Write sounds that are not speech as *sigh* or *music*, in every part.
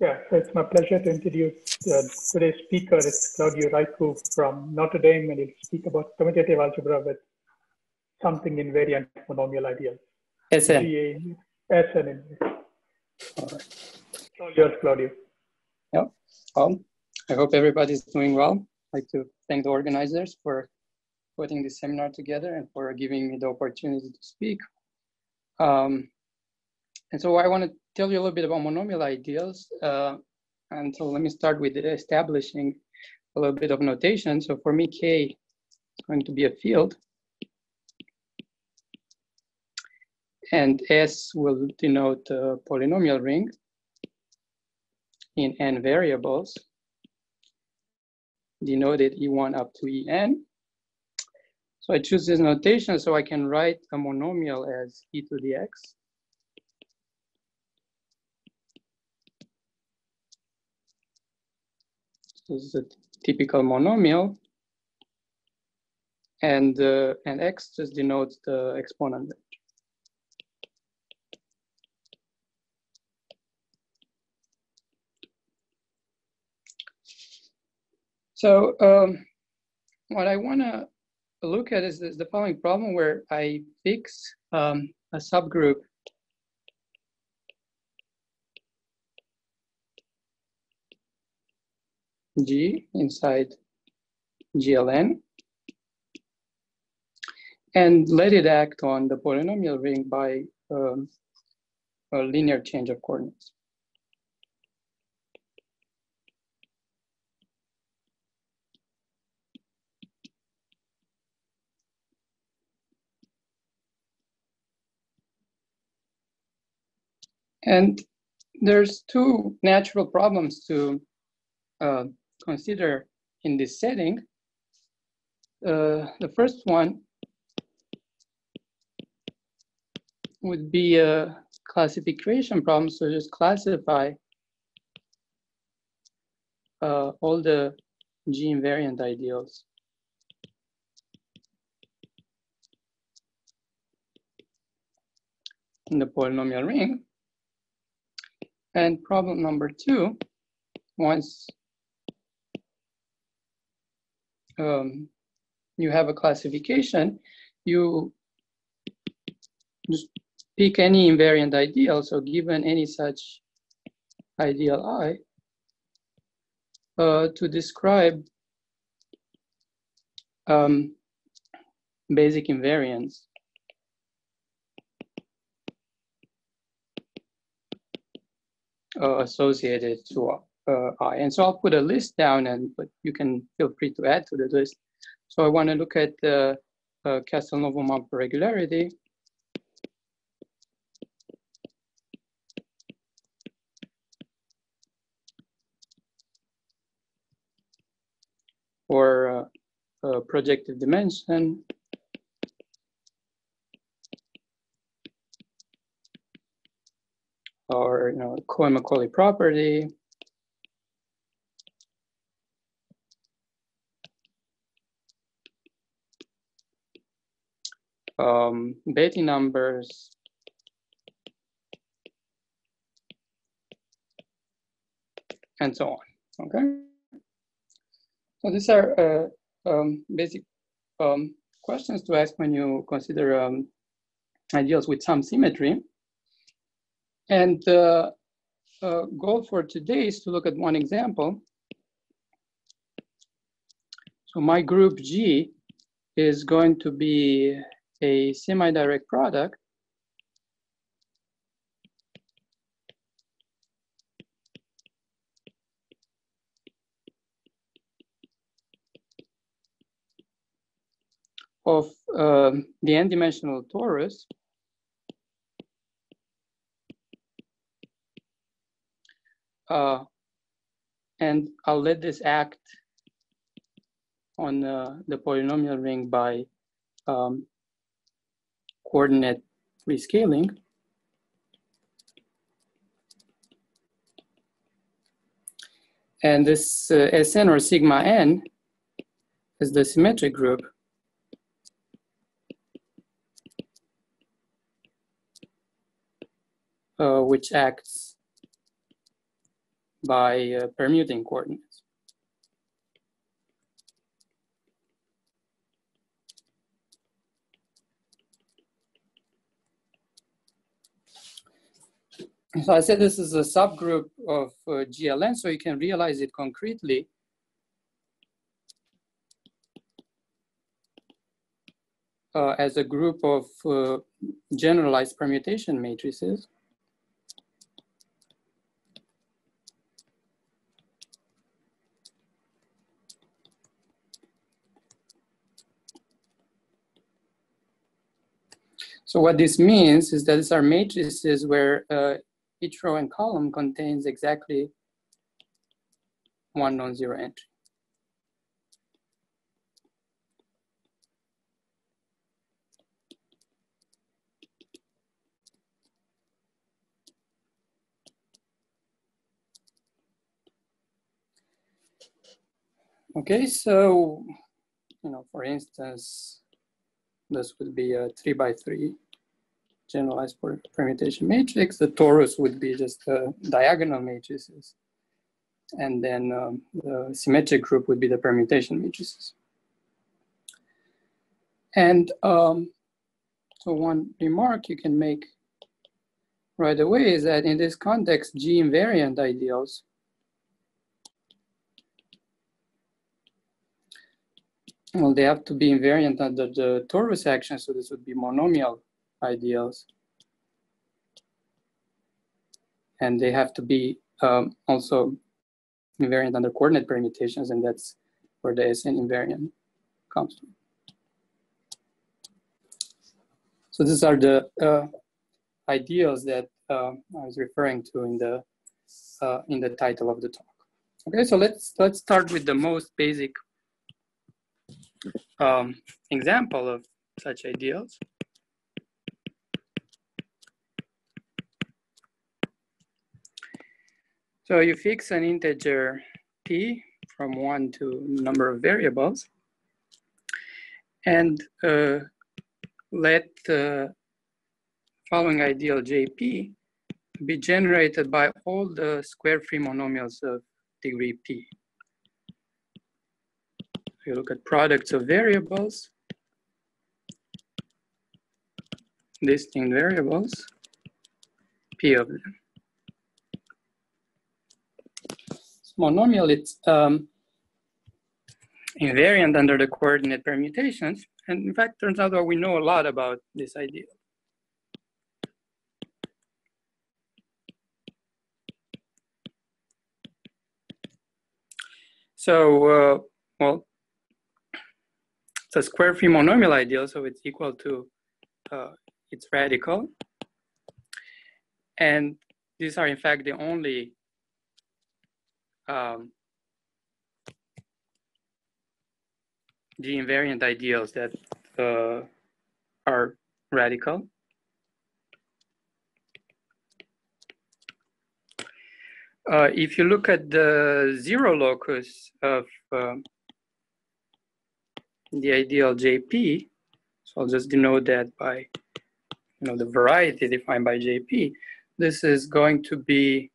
Yeah, so it's my pleasure to introduce uh, today's speaker. It's Claudiu Raicu from Notre Dame, and he'll speak about commutative algebra with something invariant monomial ideals. SN. SN. All right. All yours, Claudio. Yeah. Well, I hope everybody's doing well. I'd like to thank the organizers for putting this seminar together and for giving me the opportunity to speak. Um, and so I want to tell you a little bit about monomial ideals. Uh, and so let me start with establishing a little bit of notation. So for me, K is going to be a field. And S will denote a polynomial ring in n variables, denoted E1 up to En. So I choose this notation so I can write a monomial as e to the x This is a typical monomial. And, uh, and x just denotes the exponent. So um, what I want to look at is, is, the following problem where I fix um, a subgroup G inside GLN and let it act on the polynomial ring by um, a linear change of coordinates. And there's two natural problems to uh, consider in this setting. Uh, the first one would be a classification problem. So just classify uh, all the G invariant ideals. in the polynomial ring. And problem number two, once um, you have a classification, you just pick any invariant ideal. So given any such ideal I, uh, to describe um, basic invariants. Uh, associated to uh. And so I'll put a list down, and but you can feel free to add to the list. So I want to look at the uh, Castelnuovo regularity. or uh, projective dimension. or you know Cohen-Macaulay property. Um, Betti numbers, and so on, okay? So these are uh, um, basic um, questions to ask when you consider um, ideals with some symmetry. And the uh, goal for today is to look at one example. So my group G is going to be a semi-direct product of um, the n-dimensional torus uh, and I'll let this act on uh, the polynomial ring by um, coordinate rescaling. And this uh, Sn or sigma n is the symmetric group. Uh, which acts by uh, permuting coordinates. So I said this is a subgroup of uh, GLN, so you can realize it concretely. Uh, as a group of uh, generalized permutation matrices. So what this means is that these are matrices where uh, each row and column contains exactly one non-zero entry. Okay, so, you know, for instance, this would be a three by three generalized permutation matrix. The torus would be just diagonal matrices. And then um, the symmetric group would be the permutation matrices. And um, so one remark you can make right away is that in this context, G invariant ideals well, they have to be invariant under the torus action, so this would be monomial ideals. And they have to be um, also invariant under coordinate permutations, and that's where the SN invariant comes from. So these are the uh, ideals that uh, I was referring to in the uh, in the title of the talk. Okay, so let's let's start with the most basic um, example of such ideals. So you fix an integer p from one to number of variables and uh, let the following ideal jp be generated by all the square free monomials of degree p. You look at products of variables, distinct variables, p of them. Monomial, it's um, invariant under the coordinate permutations. And in fact, turns out that we know a lot about this idea. So, uh, well, it's a square free monomial ideal, so it's equal to uh, its radical. And these are in fact the only um, the invariant ideals that uh, are radical. Uh, if you look at the zero locus of uh, the ideal JP, so I'll just denote that by you know the variety defined by JP, this is going to be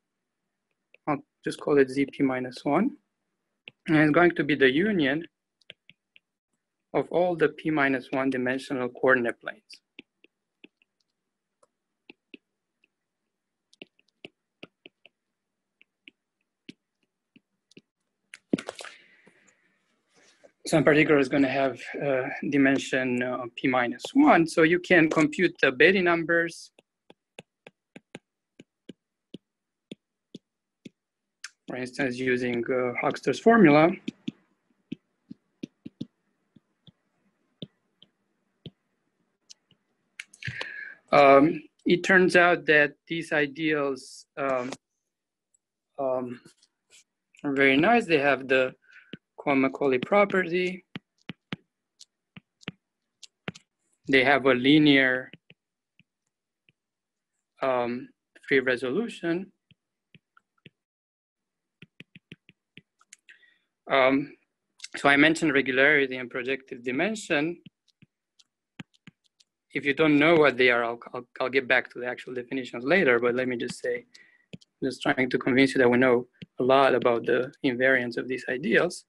just call it ZP minus one. And it's going to be the union of all the P minus one dimensional coordinate planes. So in particular, it's going to have uh, dimension uh, p minus one. So you can compute the Betti numbers for instance, using uh, Hochster's formula. Um, it turns out that these ideals um, um, are very nice. They have the Cohen-Macaulay property. They have a linear um, free resolution. Um, so I mentioned regularity and projective dimension. If you don't know what they are, I'll, I'll, I'll, get back to the actual definitions later, but let me just say I'm just trying to convince you that we know a lot about the invariance of these ideals.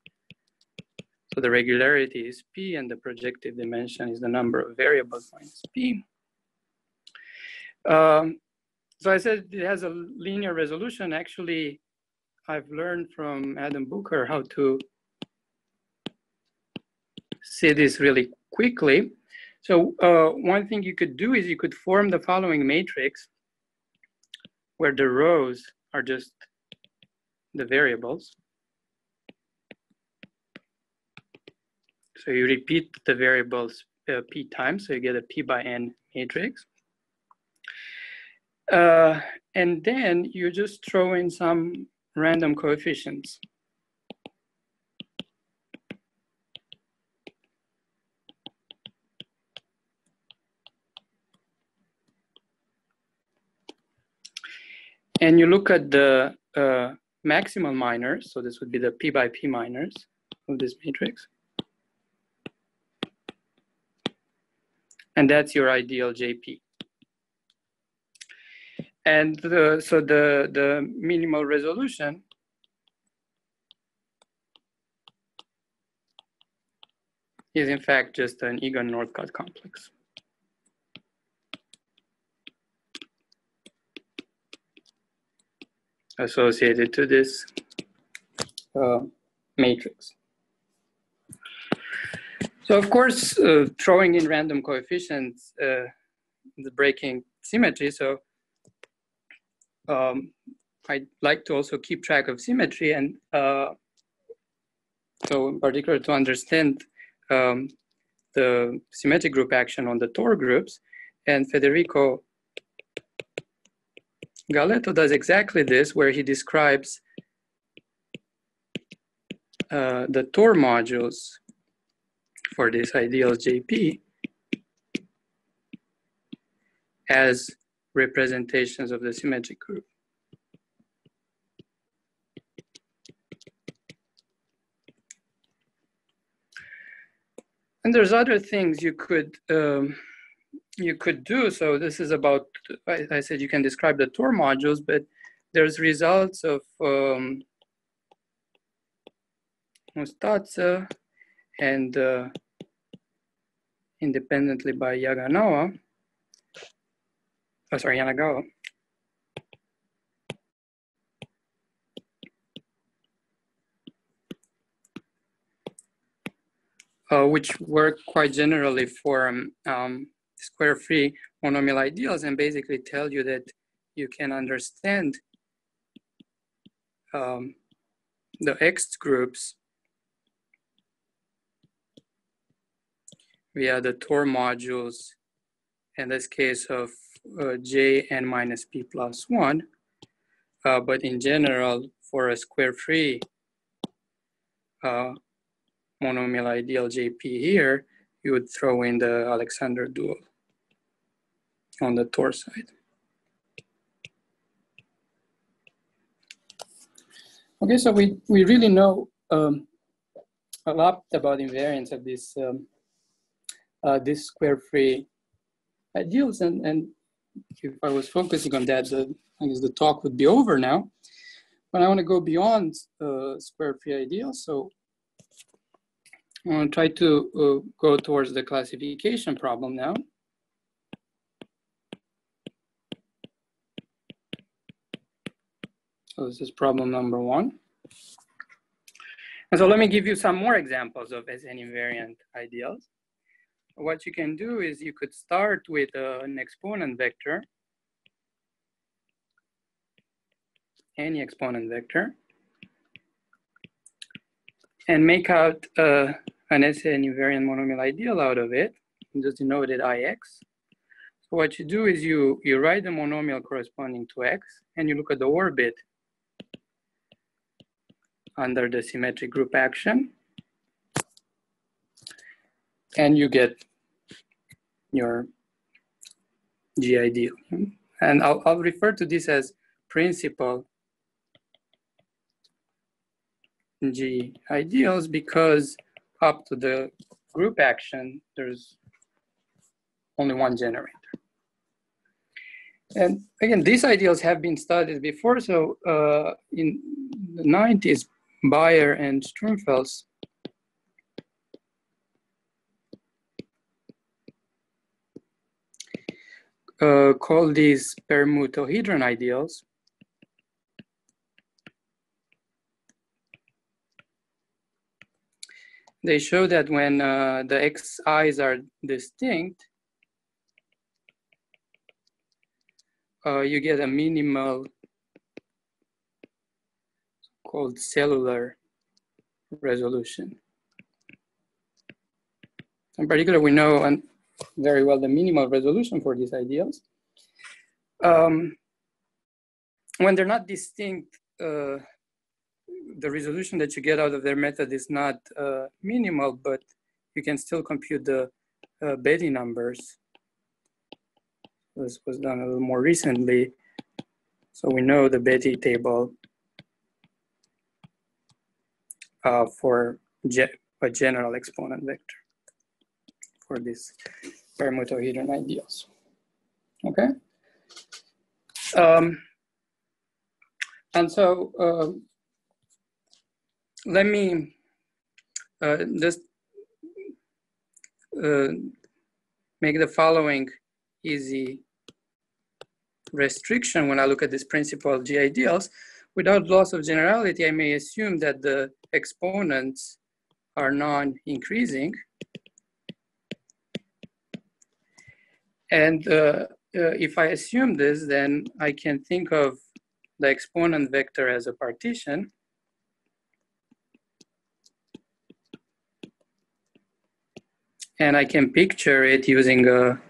So the regularity is P and the projective dimension is the number of variables minus P. Um, so I said it has a linear resolution. Actually, I've learned from Adam Boocher how to see this really quickly. So uh, one thing you could do is you could form the following matrix where the rows are just the variables. So you repeat the variables uh, p times, so you get a p by n matrix. Uh, and then you just throw in some random coefficients. And you look at the uh, maximal minors, so this would be the p by p minors of this matrix. And that's your ideal JP. And the, so the, the minimal resolution is in fact just an Eagon-Northcott complex. associated to this uh, matrix. So of course, uh, throwing in random coefficients uh, is breaking symmetry. So um, I'd like to also keep track of symmetry and uh, so in particular to understand um, the symmetric group action on the Tor groups. And Federico Galetto does exactly this where he describes uh, the Tor modules for this ideal JP as representations of the symmetric group. And there's other things you could um, you could do. So this is about, I, I, said you can describe the Tor modules, but there's results of um, and uh, independently by Yaganawa, oh, sorry, Yanagawa. Uh, which work quite generally for um, um, square free monomial ideals and basically tell you that you can understand um, the Ext groups via the Tor modules, in this case of uh, j n minus p plus 1. Uh, but in general, for a square free uh, monomial ideal JP here, you would throw in the Alexander dual on the Tor side. Okay, so we, we really know um, a lot about invariance of this um, uh, this square free ideals, and and if I was focusing on that, the, I guess the talk would be over now. But I want to go beyond uh, square free ideals, so I want to try to uh, go towards the classification problem now. So this is problem number one. And so let me give you some more examples of SN invariant ideals. What you can do is you could start with uh, an exponent vector, any exponent vector, and make out uh, an SN invariant monomial ideal out of it, just denote it IX. So what you do is you, you write the monomial corresponding to X, and you look at the orbit under the symmetric group action. And you get your G ideal. And I'll, I'll refer to this as principal G ideals because up to the group action, there's only one generator. And again, these ideals have been studied before. So uh, in the 90s, Bayer and Sturmfels uh, call these permutohedron ideals. They show that when uh, the xi's are distinct, uh, you get a minimal called cellular resolution. In particular, we know and very well the minimal resolution for these ideals. Um, when they're not distinct, uh, the resolution that you get out of their method is not uh, minimal, but you can still compute the uh, Betti numbers. This was done a little more recently. So we know the Betti table uh, for ge a general exponent vector for these permutohedron ideals. Okay. Um, and so uh, let me uh, just uh, make the following easy restriction when I look at this principle of G ideals. Without loss of generality, I may assume that the exponents are non-increasing. And uh, uh, if I assume this, then I can think of the exponent vector as a partition. And I can picture it using a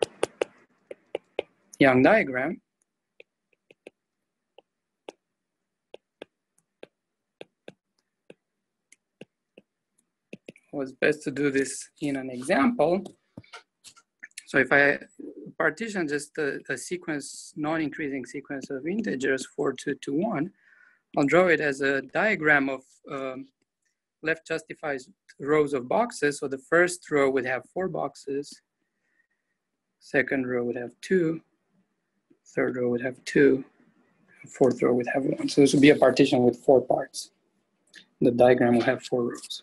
Young diagram. It was best to do this in an example. So if I partition just a, a sequence, non-increasing sequence of integers, 4, 2, to 1, I'll draw it as a diagram of um, left justified rows of boxes. So the first row would have four boxes, second row would have two, third row would have two, fourth row would have one. So this would be a partition with four parts. The diagram will have four rows.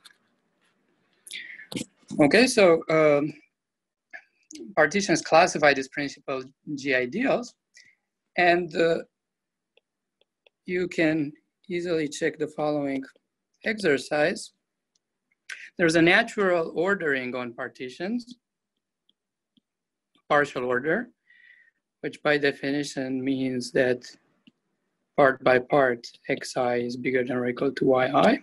Okay, so um, partitions classify this principal G ideals, and uh, you can easily check the following exercise. There's a natural ordering on partitions, partial order, which by definition means that part by part xi is bigger than or equal to yi.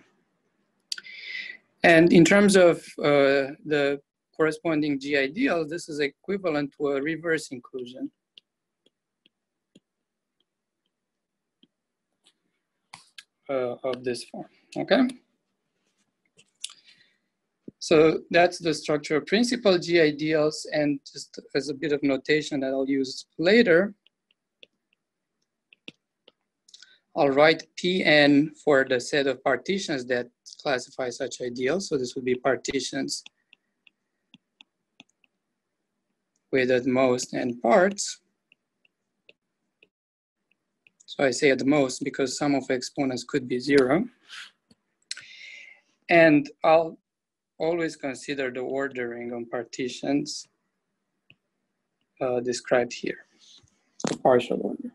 And in terms of uh, the corresponding G ideal, this is equivalent to a reverse inclusion. Uh, of this form, okay? So that's the structure of principal G ideals and just as a bit of notation that I'll use later, I'll write Pn for the set of partitions that classify such ideals. So this would be partitions with at most n parts. So I say at most because some of the exponents could be zero. And I'll always consider the ordering on partitions uh, described here, the partial order.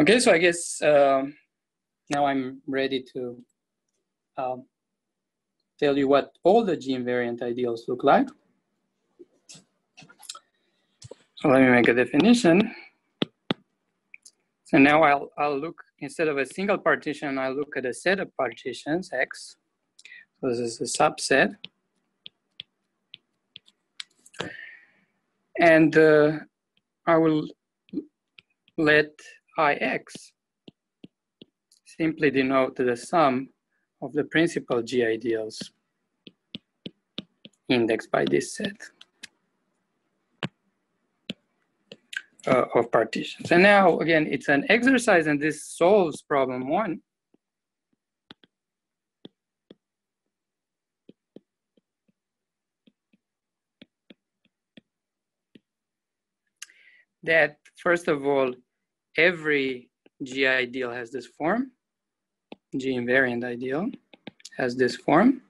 Okay, so I guess um, now I'm ready to um, tell you what all the G invariant ideals look like. So let me make a definition. So now I'll, I'll look, instead of a single partition, I'll look at a set of partitions, X. So this is a subset. And uh, I will let Ix simply denote the sum of the principal G ideals indexed by this set. Uh, of partitions. And now, again, it's an exercise and this solves problem one. that first of all, every G ideal has this form. G invariant ideal has this form.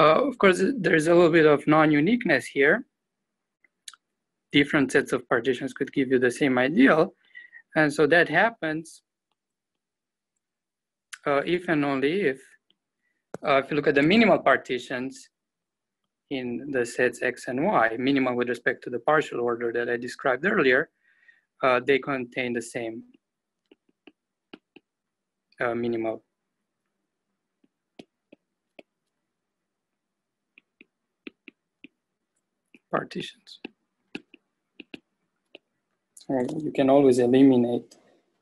Uh, of course, there's a little bit of non-uniqueness here. Different sets of partitions could give you the same ideal. And so that happens uh, if and only if, uh, if you look at the minimal partitions in the sets X and Y, minimal with respect to the partial order that I described earlier, uh, they contain the same uh, minimal partitions. you can always eliminate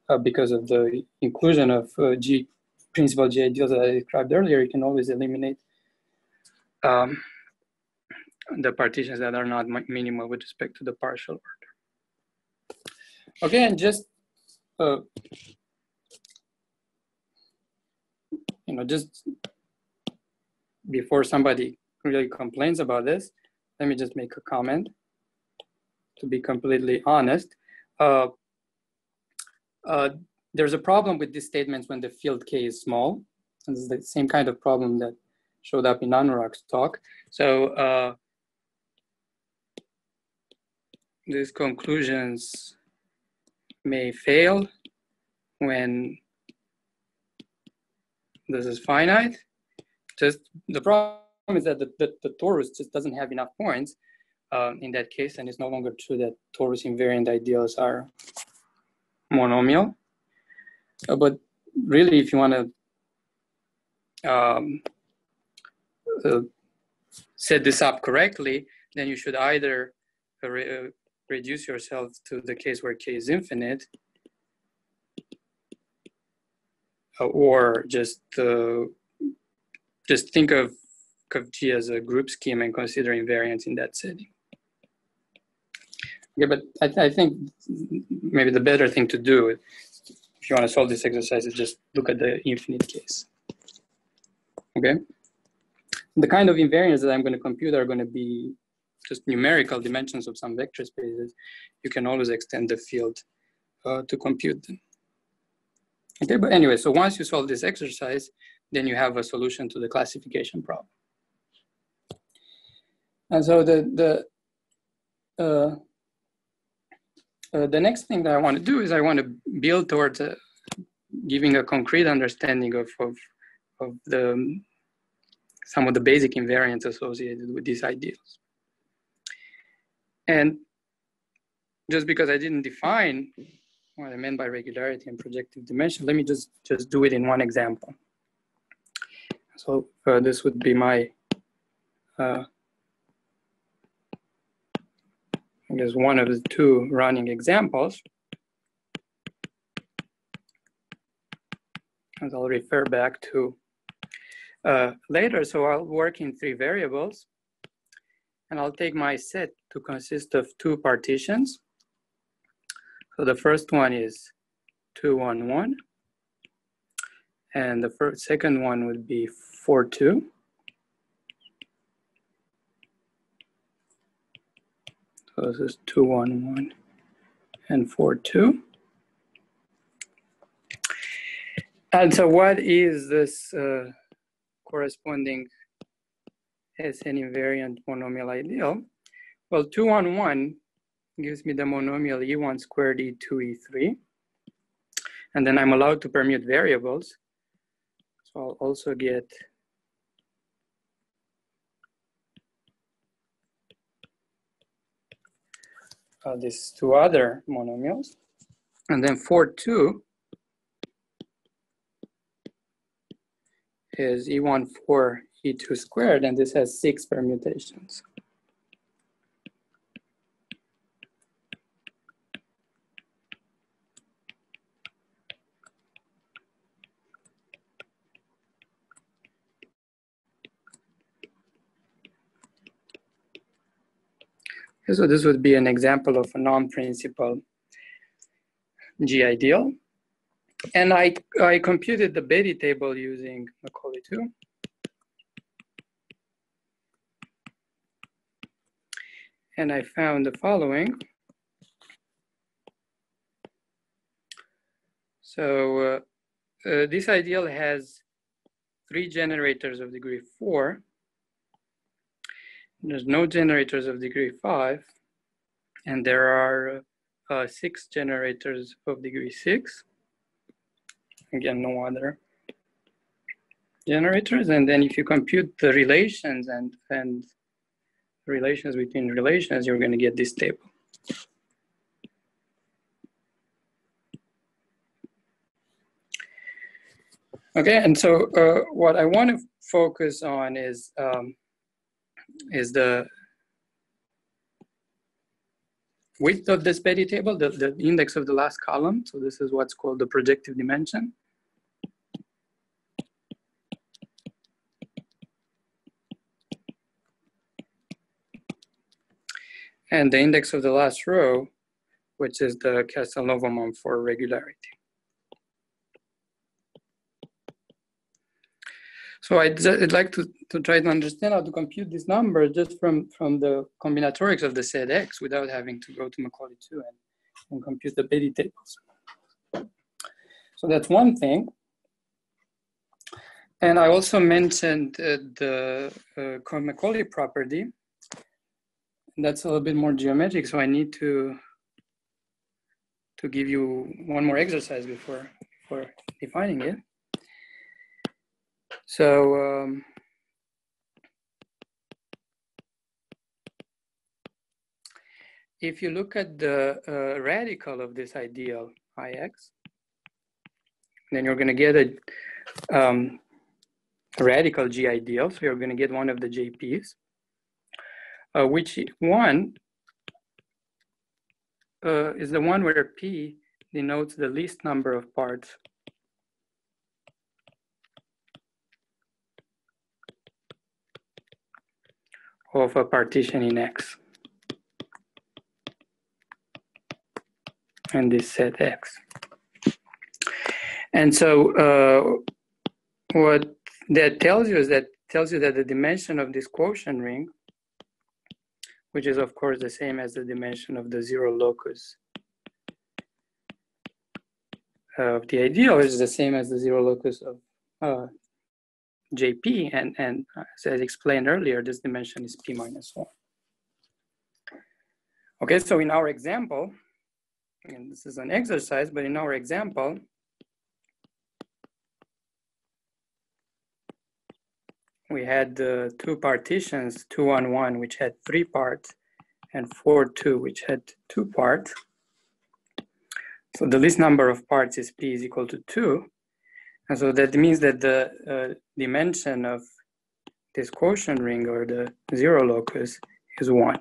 uh, because of the inclusion of uh, G principal G ideals that I described earlier, you can always eliminate um, the partitions that are not minimal with respect to the partial order. Okay, and just uh, you know, just before somebody really complains about this, let me just make a comment to be completely honest. Uh, uh, there's a problem with these statements when the field K is small. And is the same kind of problem that showed up in Anurag's talk. So uh, these conclusions may fail when this is finite. Just the problem is that the, the, the torus just doesn't have enough points uh, in that case, and it's no longer true that torus invariant ideals are monomial. Uh, but really, if you want to um, uh, set this up correctly, then you should either re uh, reduce yourself to the case where k is infinite, uh, or just uh, just think of, of G as a group scheme and consider invariance in that setting. Yeah, but I, th I think maybe the better thing to do if you want to solve this exercise is just look at the infinite case. Okay? The kind of invariants that I'm going to compute are going to be just numerical dimensions of some vector spaces. You can always extend the field uh, to compute them. Okay, but anyway, so once you solve this exercise, then you have a solution to the classification problem. And so the, the uh, uh, the next thing that I want to do is I want to build towards a, giving a concrete understanding of, of, of the, some of the basic invariants associated with these ideals. And just because I didn't define what I meant by regularity and projective dimension, let me just, just do it in one example. So uh, this would be my uh, I guess one of the two running examples. As I'll refer back to uh, later. So I'll work in three variables and I'll take my set to consist of two partitions. So the first one is 2, 1, 1. And the first, second one would be 4, So this is 211 and 4, 2. And so what is this uh, corresponding SN invariant monomial ideal? Well, 211 gives me the monomial E1 squared E2 E3. And then I'm allowed to permute variables. So I'll also get uh, these two other monomials. And then 4, 2 is E1, 4, E2 squared, and this has six permutations. So this would be an example of a non-principal G ideal. And I, I computed the Betti table using Macaulay 2. and I found the following. So uh, uh, this ideal has three generators of degree four. There's no generators of degree five, and there are uh, six generators of degree six. Again, no other generators. And then if you compute the relations and, and relations between relations, you're going to get this table. Okay, and so uh, what I want to focus on is um, is the width of this Betti table, the, the index of the last column. So this is what's called the projective dimension. And the index of the last row, which is the Castelnuovo-Mumford regularity. So I'd, I'd, like to, to try to understand how to compute this number just from, from the combinatorics of the set X without having to go to Macaulay 2 and, and compute the Betti tables. So that's one thing. And I also mentioned uh, the uh, Macaulay property. That's a little bit more geometric, so I need to to give you one more exercise before, before defining it. So um, if you look at the uh, radical of this ideal Ix, then you're going to get a, um, radical G ideal. So you're going to get one of the JPs, uh, which one uh, is the one where P denotes the least number of parts of a partition in X. And this set X. And so uh, what that tells you is that tells you that the dimension of this quotient ring, which is of course the same as the dimension of the zero locus of the ideal, is the same as the zero locus of uh, JP, and, and as I explained earlier, this dimension is P minus one. Okay, so in our example, and this is an exercise, but in our example, we had uh, two partitions, two on one, which had three parts, and four two, which had two parts. So the least number of parts is p is equal to two. And so that means that the uh, dimension of this quotient ring or the zero locus is one.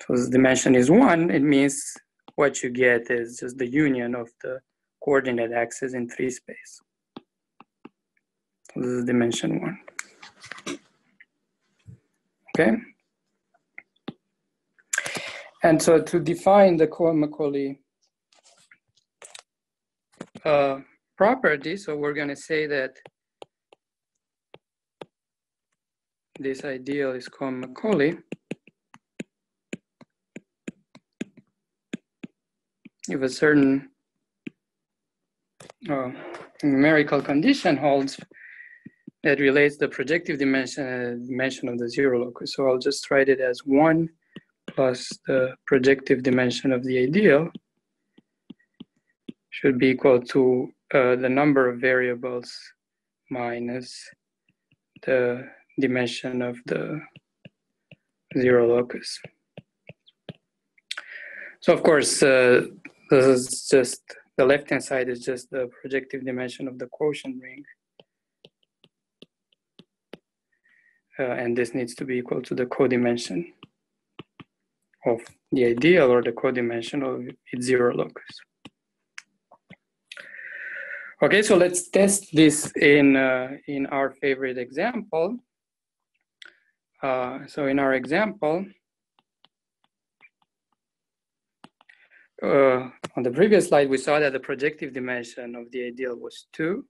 So this dimension is one, it means what you get is just the union of the coordinate axes in three space. So this is dimension one. Okay. And so to define the Cohen-Macaulay uh, property. So we're going to say that this ideal is Cohen-Macaulay. If a certain uh, numerical condition holds that relates the projective dimension and dimension of the zero locus. So I'll just write it as one plus the projective dimension of the ideal should be equal to uh, the number of variables minus the dimension of the zero locus. So of course, uh, this is just, the left-hand side is just the projective dimension of the quotient ring. Uh, and this needs to be equal to the codimension of the ideal or the codimension of its zero locus. Okay, so let's test this in, uh, in our favorite example. Uh, so in our example, uh, on the previous slide, we saw that the projective dimension of the ideal was two.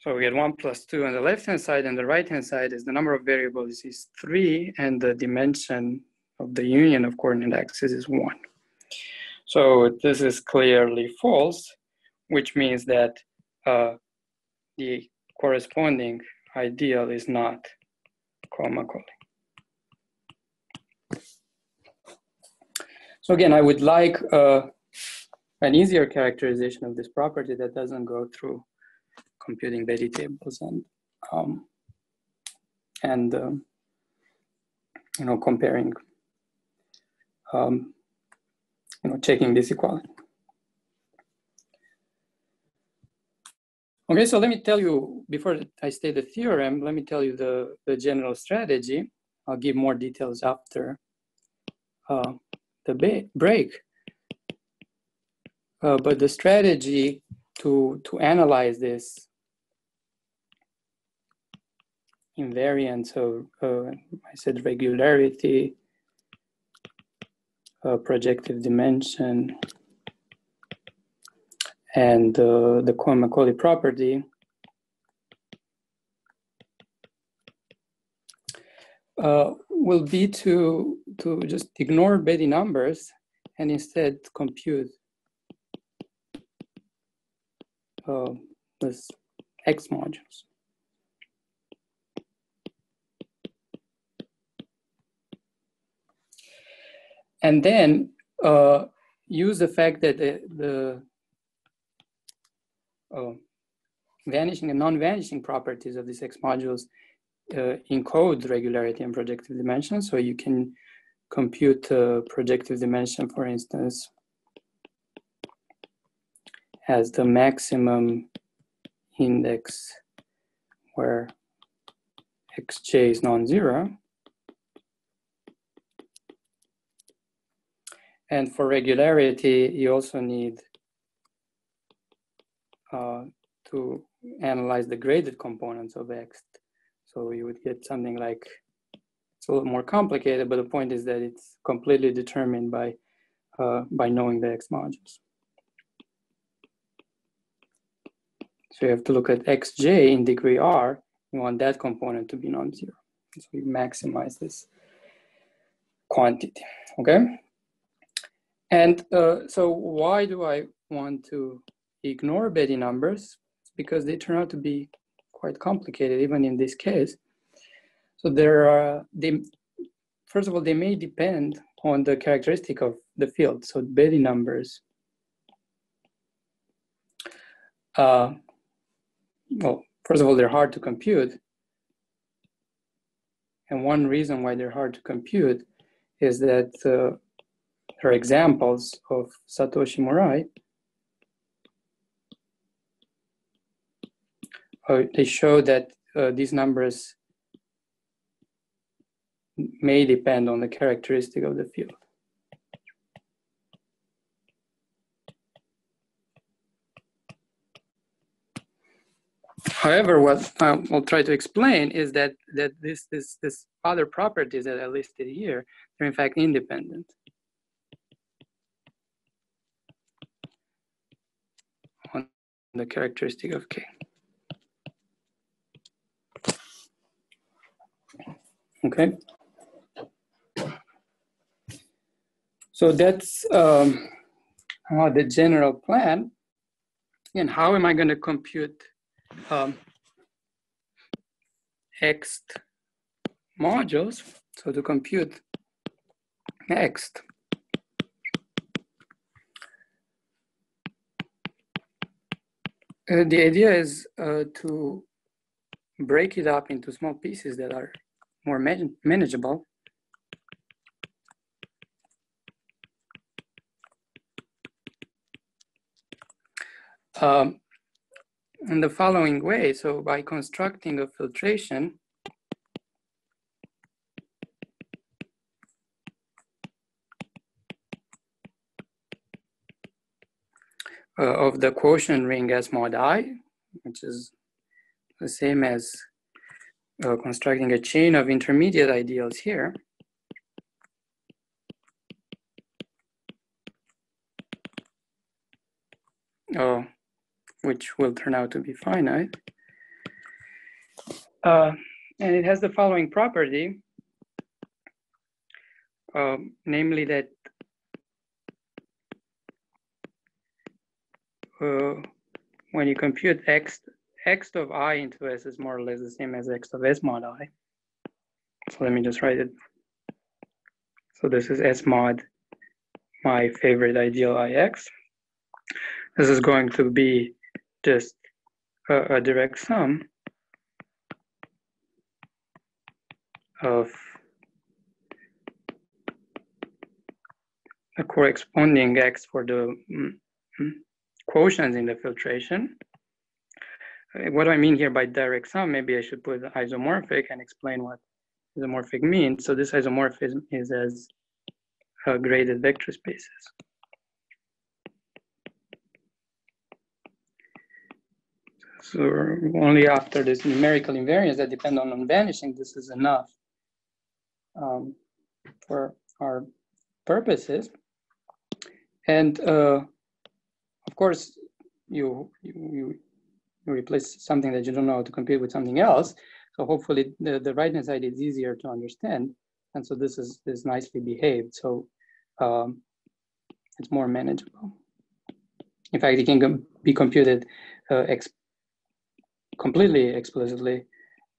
So we get one plus two on the left-hand side and the right-hand side is the number of variables is three and the dimension of the union of coordinate axes is one. So this is clearly false, which means that uh, the corresponding ideal is not Cohen-Macaulay. So again, I would like uh, an easier characterization of this property that doesn't go through computing Betti tables and um, and um, you know comparing um, you know checking this equality. Okay, so let me tell you before I state the theorem. Let me tell you the the general strategy. I'll give more details after uh, the break. Uh, but the strategy to to analyze this invariance of, uh, I said regularity, uh, projective dimension, and uh, the Cohen-Macaulay property. Uh, will be to, to just ignore Betti numbers and instead compute uh, this Ext modules. and then uh, use the fact that the, the uh, vanishing and non-vanishing properties of these Ext modules uh, encode regularity and projective dimension. So you can compute uh, projective dimension, for instance, as the maximum index where xj is non-zero. And for regularity, you also need uh, to analyze the graded components of Ext. So you would get something like, it's a little more complicated, but the point is that it's completely determined by, uh, by knowing the Ext modules. So you have to look at Xj in degree R, you want that component to be non-zero. So you maximize this quantity, okay? And uh, so why do I want to ignore Betti numbers? Because they turn out to be quite complicated, even in this case. So there are, they, first of all, they may depend on the characteristic of the field. So Betti numbers, uh, well, first of all, they're hard to compute. And one reason why they're hard to compute is that uh, her examples of Satoshi Murai, uh, they show that uh, these numbers may depend on the characteristic of the field. However, what I'll try to explain is that that this this this other properties that I listed here, they're in fact independent. On the characteristic of K. Okay. So that's um, the general plan. And how am I going to compute um, Ext modules? So to compute Ext, Uh, the idea is uh, to break it up into small pieces that are more man manageable. Um, in the following way, so by constructing a filtration, uh, of the quotient ring S mod I, which is the same as uh, constructing a chain of intermediate ideals here. Uh, which will turn out to be finite. Uh, and it has the following property, um, namely that uh, when you compute x, x of i into s is more or less the same as x of s mod i. So let me just write it. So this is s mod my favorite ideal ix. This is going to be just a, a direct sum of the corresponding x for the mm, mm, quotients in the filtration. What do I mean here by direct sum? Maybe I should put isomorphic and explain what isomorphic means. So this isomorphism is as uh, graded vector spaces. So only after this numerical invariance that depend on non-vanishing, this is enough um, for our purposes. And uh, of course, you, you replace something that you don't know how to compute with something else. So hopefully the, the right hand side is easier to understand. And so this is, is nicely behaved. So um, it's more manageable. In fact, it can be computed uh, ex completely explicitly.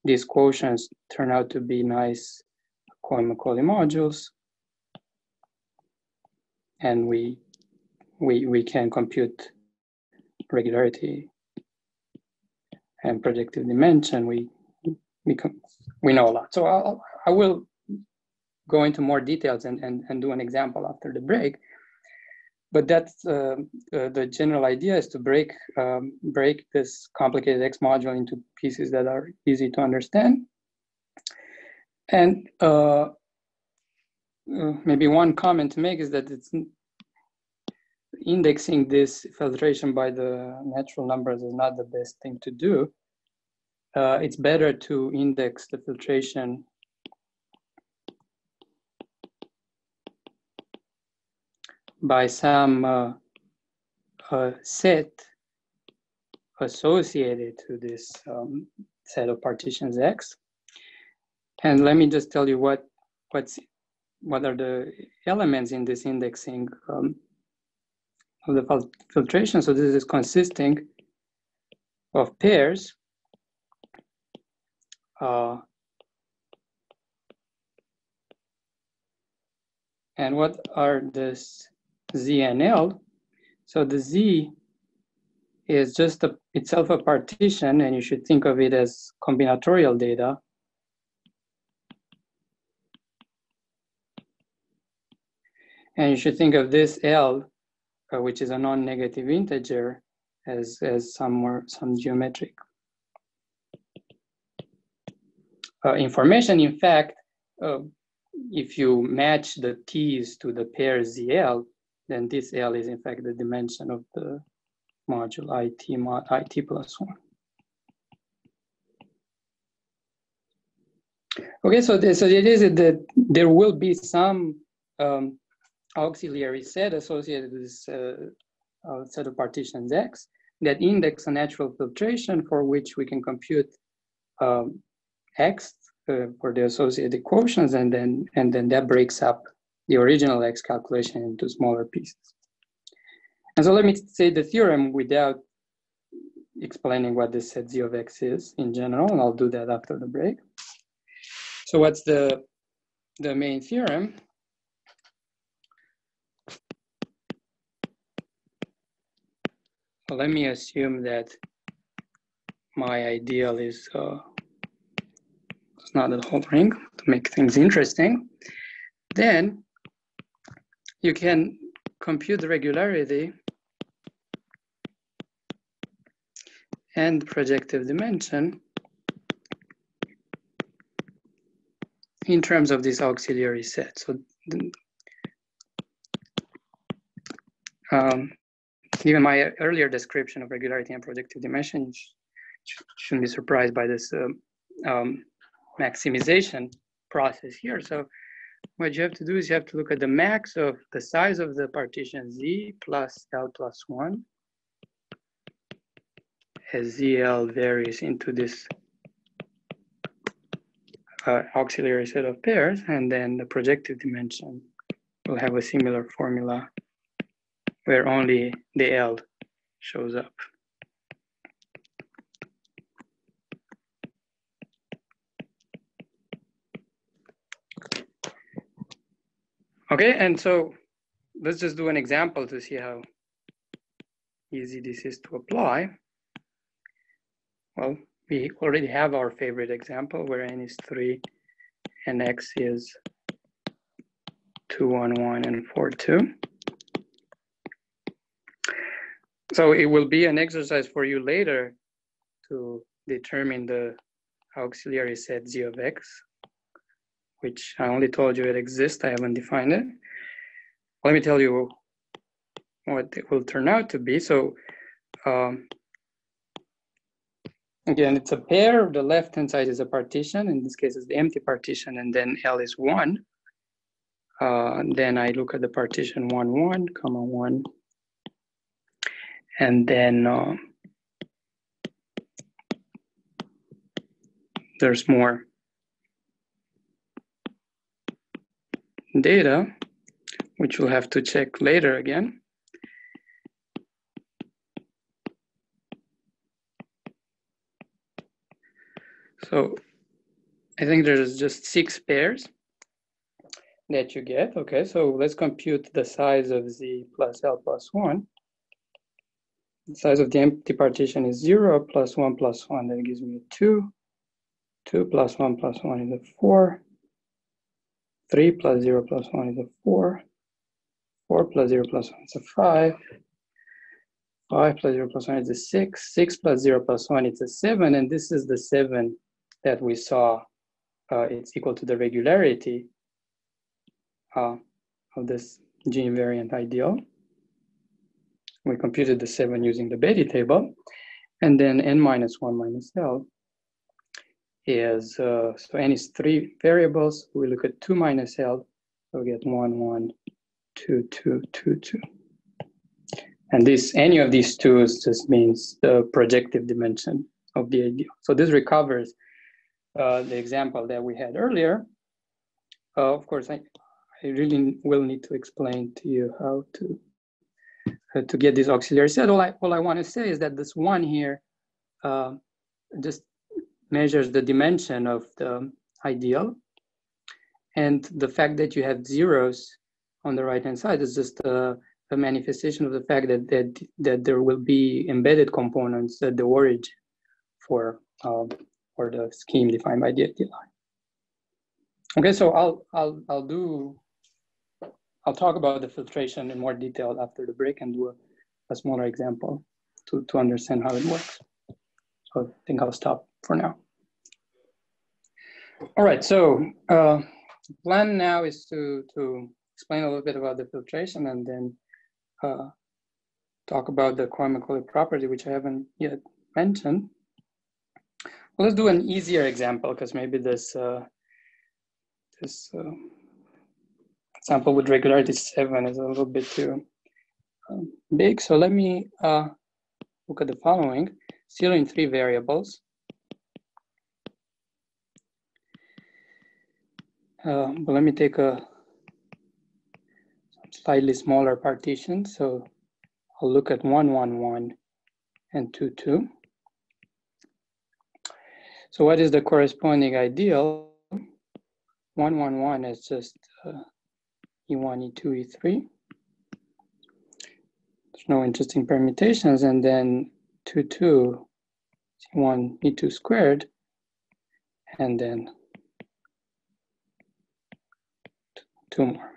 These quotients turn out to be nice Cohen-Macaulay modules. And we, we, we can compute regularity and projective dimension. We, we, we know a lot. So I'll, I will go into more details and, and, and do an example after the break. But that's uh, uh, the general idea is to break, um, break this complicated Ext module into pieces that are easy to understand. And uh, uh maybe one comment to make is that it's indexing this filtration by the natural numbers is not the best thing to do. Uh, it's better to index the filtration by some uh, uh, set associated to this um, set of partitions X. And let me just tell you what what's what are the elements in this indexing um, of the filtration. So this is consisting of pairs uh, and what are this Z and L. So the Z is just a, itself a partition and you should think of it as combinatorial data. And you should think of this L, uh, which is a non-negative integer, as, as some more some geometric uh, information. In fact, uh, if you match the T's to the pair ZL, then this L is in fact the dimension of the module IT mod IT plus one. Okay, so, this, so it is that there will be some um, auxiliary set associated with this uh, uh, set of partitions X that index a natural filtration for which we can compute um, X uh, for the associated quotients and then and then that breaks up the original Ext calculation into smaller pieces. And so let me say the theorem without explaining what this set Z of X is in general, and I'll do that after the break. So what's the, the main theorem? So let me assume that my ideal is uh, it's not the whole ring to make things interesting. Then you can compute the regularity and projective dimension in terms of this auxiliary set. So um, even my earlier description of regularity and projective dimension shouldn't be surprised by this um, um, maximization process here. So what you have to do is you have to look at the max of the size of the partition Z plus L plus one as ZL varies into this uh, auxiliary set of pairs, and then the projective dimension will have a similar formula where only the L shows up. Okay, and so let's just do an example to see how easy this is to apply. Well, we already have our favorite example where n is 3 and x is 2, 1, 1, and 4, 2. So it will be an exercise for you later to determine the auxiliary set z of x which I only told you it exists. I haven't defined it. Let me tell you what it will turn out to be. So um, again, it's a pair. The left-hand side is a partition. In this case, it's the empty partition, and then L is one. Uh, then I look at the partition one, one, comma one. And then uh, there's more data, which we'll have to check later again. So I think there's just six pairs that you get. Okay, so let's compute the size of z plus L plus one. The size of the empty partition is zero plus one plus one, that gives me two. Two plus one plus one is a four. 3 plus 0 plus 1 is a 4. 4 plus 0 plus 1 is a 5. 5 plus 0 plus 1 is a 6. 6 plus 0 plus 1 is a 7. And this is the 7 that we saw. Uh, it's equal to the regularity uh, of this G invariant ideal. We computed the 7 using the Betti table. And then n minus 1 minus L is, uh, so n is three variables. We look at two minus L, so we get one, one, two, two, two, two. And this, any of these twos just means the projective dimension of the ideal. So this recovers uh, the example that we had earlier. Uh, of course, I, I really will need to explain to you how to to get this auxiliary set. All I, all I want to say is that this one here uh, just measures the dimension of the ideal. And the fact that you have zeros on the right-hand side is just a, a, manifestation of the fact that, that, that there will be embedded components at the origin for, uh, for the scheme defined by the ideal. Okay, so I'll, I'll, I'll do, I'll talk about the filtration in more detail after the break and do a, a smaller example to, to understand how it works. So I think I'll stop for now. All right, so uh, plan now is to, to explain a little bit about the filtration and then uh, talk about the Cohen-Macaulay property, which I haven't yet mentioned. Well, let's do an easier example because maybe this, uh, this example with regularity seven is a little bit too um, big. So let me uh, look at the following. Still in three variables. Uh, but let me take a slightly smaller partition. So I'll look at 111 and 2, 2. So what is the corresponding ideal? 111 is just uh, E1, E2, E3. There's no interesting permutations. And then 2, 2, E1, E2 squared. And then two more.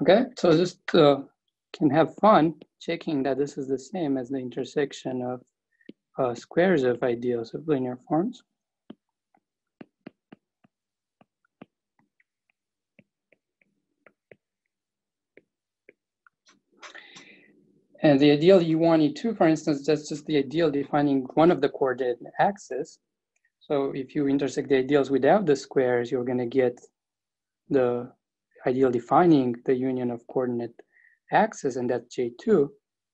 Okay, so just uh, can have fun checking that this is the same as the intersection of uh, squares of ideals of linear forms. And the ideal E1, E2, for instance, that's just the ideal defining one of the coordinate axes. So if you intersect the ideals without the squares, you're going to get the ideal defining the union of coordinate axes, and that's J2.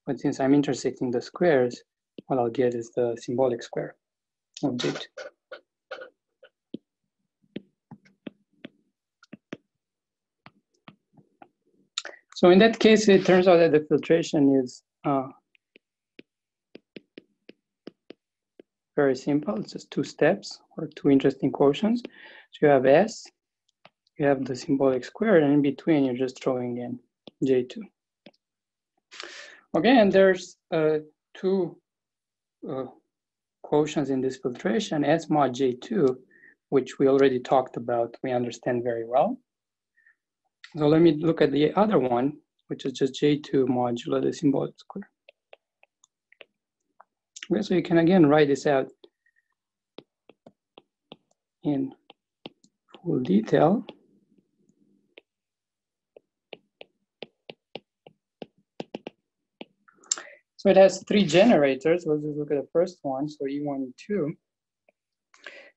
But since I'm intersecting the squares, what I'll get is the symbolic square. of J2. So in that case, it turns out that the filtration is uh, very simple. It's just two steps or two interesting quotients. So you have S, you have the symbolic square, and in between, you're just throwing in J2. Okay, and there's uh, two uh, quotients in this filtration, S mod J2, which we already talked about, we understand very well. So let me look at the other one, which is just J2 modulo the symbolic square. Okay, so you can again write this out in full detail. So it has three generators. Let's just look at the first one. So E1, E2.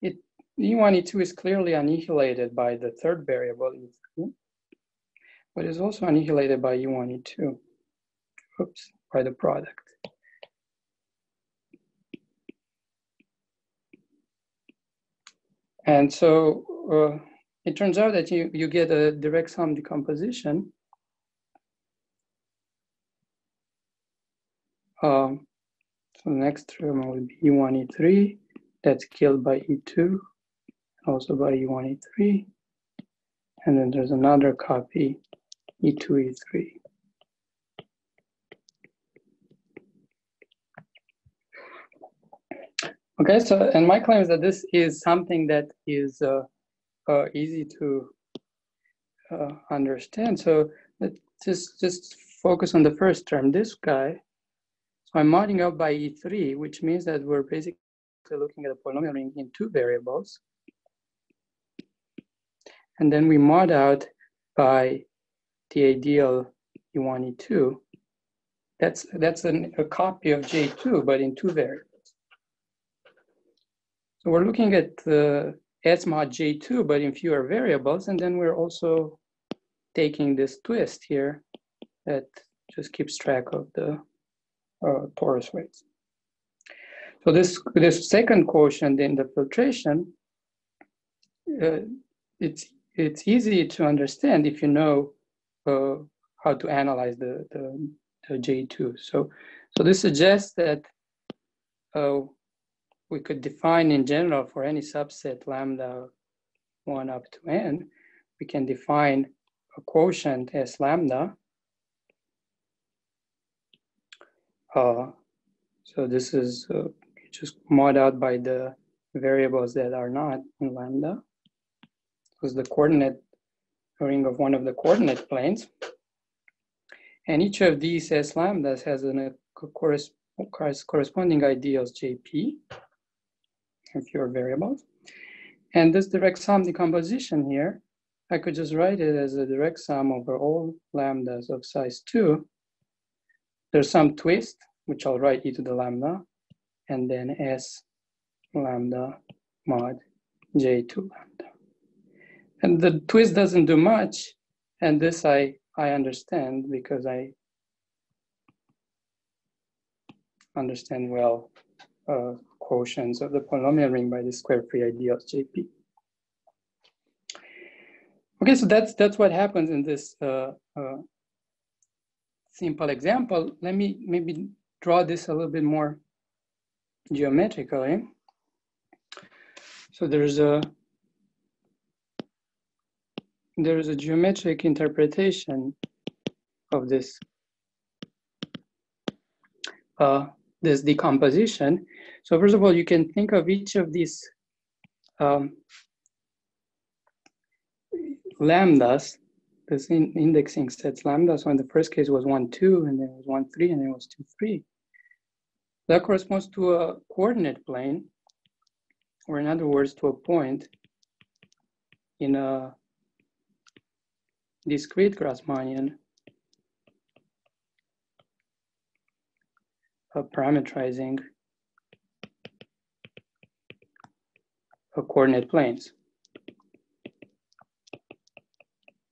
It, E1, E2 is clearly annihilated by the third variable, E3 but is also annihilated by U1, E2, oops, by the product. And so uh, it turns out that you, you get a direct sum decomposition. Um, so the next term will be E1, E3, that's killed by E2, also by E1, E3. And then there's another copy E2, E3. Okay, so, and my claim is that this is something that is uh, uh, easy to uh, understand. So let's just, just focus on the first term, this guy. So I'm modding out by E3, which means that we're basically looking at a polynomial ring in two variables. And then we mod out by the ideal E1, E2, that's, that's an, a copy of J2, but in two variables. So we're looking at the S mod J2, but in fewer variables, and then we're also taking this twist here that just keeps track of the uh, torus weights. So this, this second quotient in the filtration, uh, it's, it's easy to understand if you know uh, how to analyze the, the, the, J2. So, so this suggests that uh, we could define in general for any subset lambda 1 up to n, we can define a quotient as lambda. Uh, so this is uh, just mod out by the variables that are not in lambda because the coordinate ring of one of the coordinate planes. And each of these S lambdas has a uh, corresponding ideals JP, and fewer variables. And this direct sum decomposition here, I could just write it as a direct sum over all lambdas of size two. There's some twist, which I'll write e to the lambda, and then S lambda mod J2 lambda. And the twist doesn't do much. And this I, I understand because I understand well uh, quotients of the polynomial ring by the square free ideals JP. Okay, so that's that's what happens in this uh, uh, simple example. Let me maybe draw this a little bit more geometrically. So there's a there is a geometric interpretation of this uh, this decomposition. So first of all, you can think of each of these um, lambdas, this in indexing sets lambda. So in the first case was one, two, and then it was one, three, and then it was two, three. That corresponds to a coordinate plane, or in other words, to a point in a discrete Grassmannian of parametrizing of coordinate planes.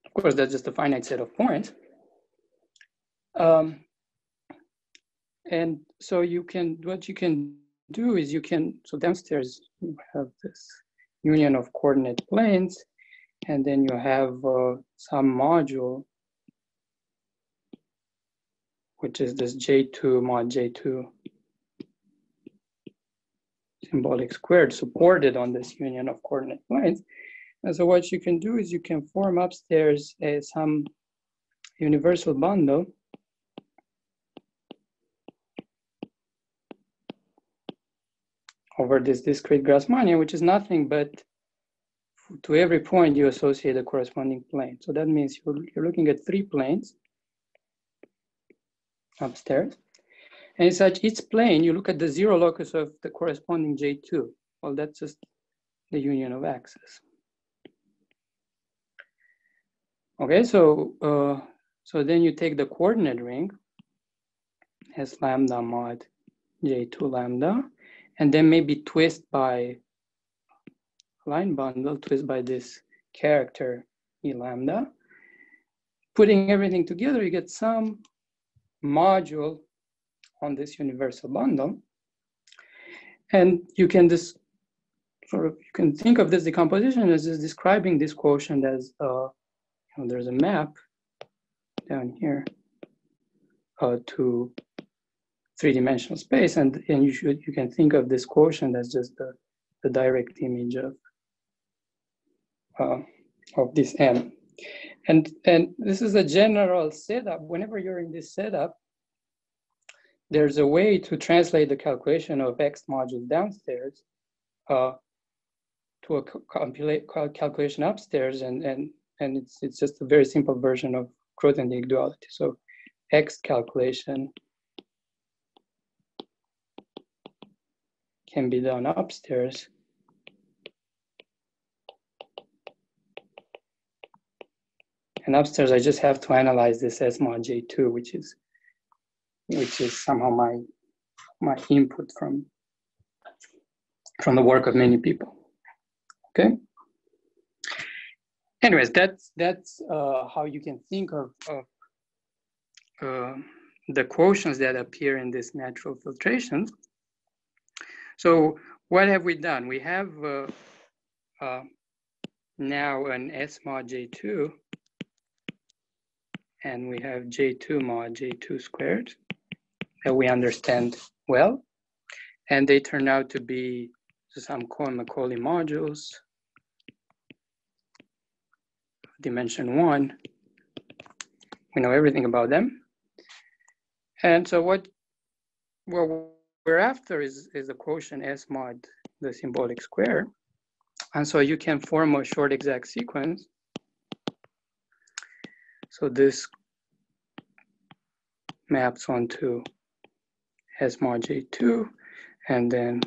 Of course, that's just a finite set of points. Um, and so you can, what you can do is you can, so downstairs you have this union of coordinate planes, and then you have uh, some module, which is this J2 mod J2 symbolic squared supported on this union of coordinate planes. And so what you can do is you can form upstairs a, some universal bundle over this discrete Grassmannian, which is nothing but to every point you associate a corresponding plane. So that means you're, you're looking at three planes upstairs. And such each plane, you look at the zero locus of the corresponding J2. Well, that's just the union of axes. Okay, so uh, so then you take the coordinate ring as lambda mod J2 lambda, and then maybe twist by line bundle, twist by this character E lambda. Putting everything together, you get some module on this universal bundle. And you can just sort of, you can think of this decomposition as just describing this quotient as, uh, you know, there's a map down here uh, to three-dimensional space, and, and you should you can think of this quotient as just the, the direct image of uh, of this M. And, and this is a general setup. Whenever you're in this setup, there's a way to translate the calculation of Ext module downstairs uh, to a calculation upstairs, and, and, and it's, it's just a very simple version of Grothendieck duality. So Ext calculation can be done upstairs. And upstairs, I just have to analyze this S mod J2, which is which is somehow my my input from from the work of many people. Okay. Anyways, that's that's uh, how you can think of, of uh, the quotients that appear in this natural filtration. So what have we done? We have uh, uh now an S mod J2 and we have J2 mod J2 squared that we understand well. And they turn out to be some Cohen-Macaulay modules, dimension one. We know everything about them. And so what, what we're after is, is the quotient S mod, the symbolic square. And so you can form a short exact sequence. So this maps onto S mod J2, and then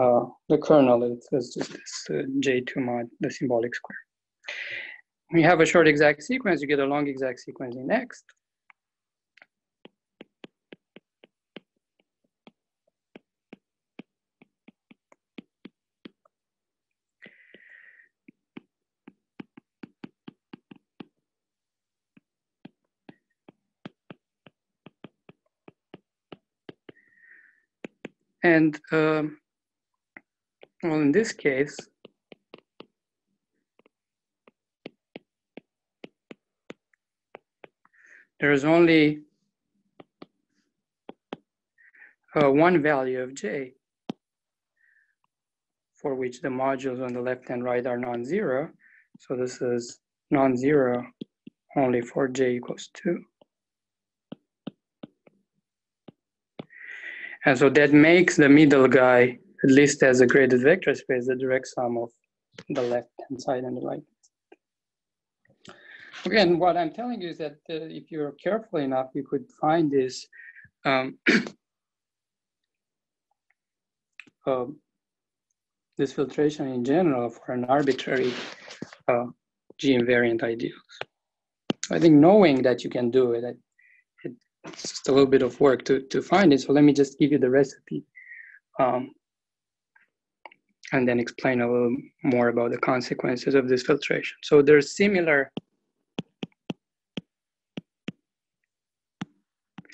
uh, the kernel is, is just this uh, J2 mod, the symbolic square. You have a short exact sequence, you get a long exact sequence in Ext. And um, well, in this case, there is only uh, one value of j for which the modules on the left and right are non-zero. So this is non-zero only for j equals 2. And so that makes the middle guy, at least as a graded vector space, the direct sum of the left-hand side and the right. Again, what I'm telling you is that uh, if you're careful enough, you could find this um, uh, *coughs* this filtration in general for an arbitrary uh, G invariant ideals. I think knowing that you can do it, it's just a little bit of work to, to find it. So let me just give you the recipe um, and then explain a little more about the consequences of this filtration. So there's similar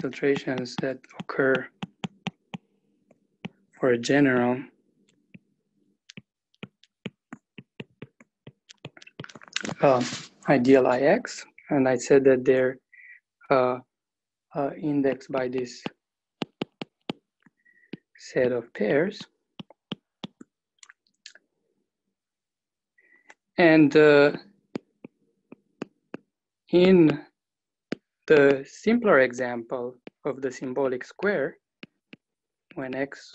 filtrations that occur for a general uh, ideal IX, and I said that they're uh, uh, indexed by this set of pairs. And uh, in the simpler example of the symbolic square, when X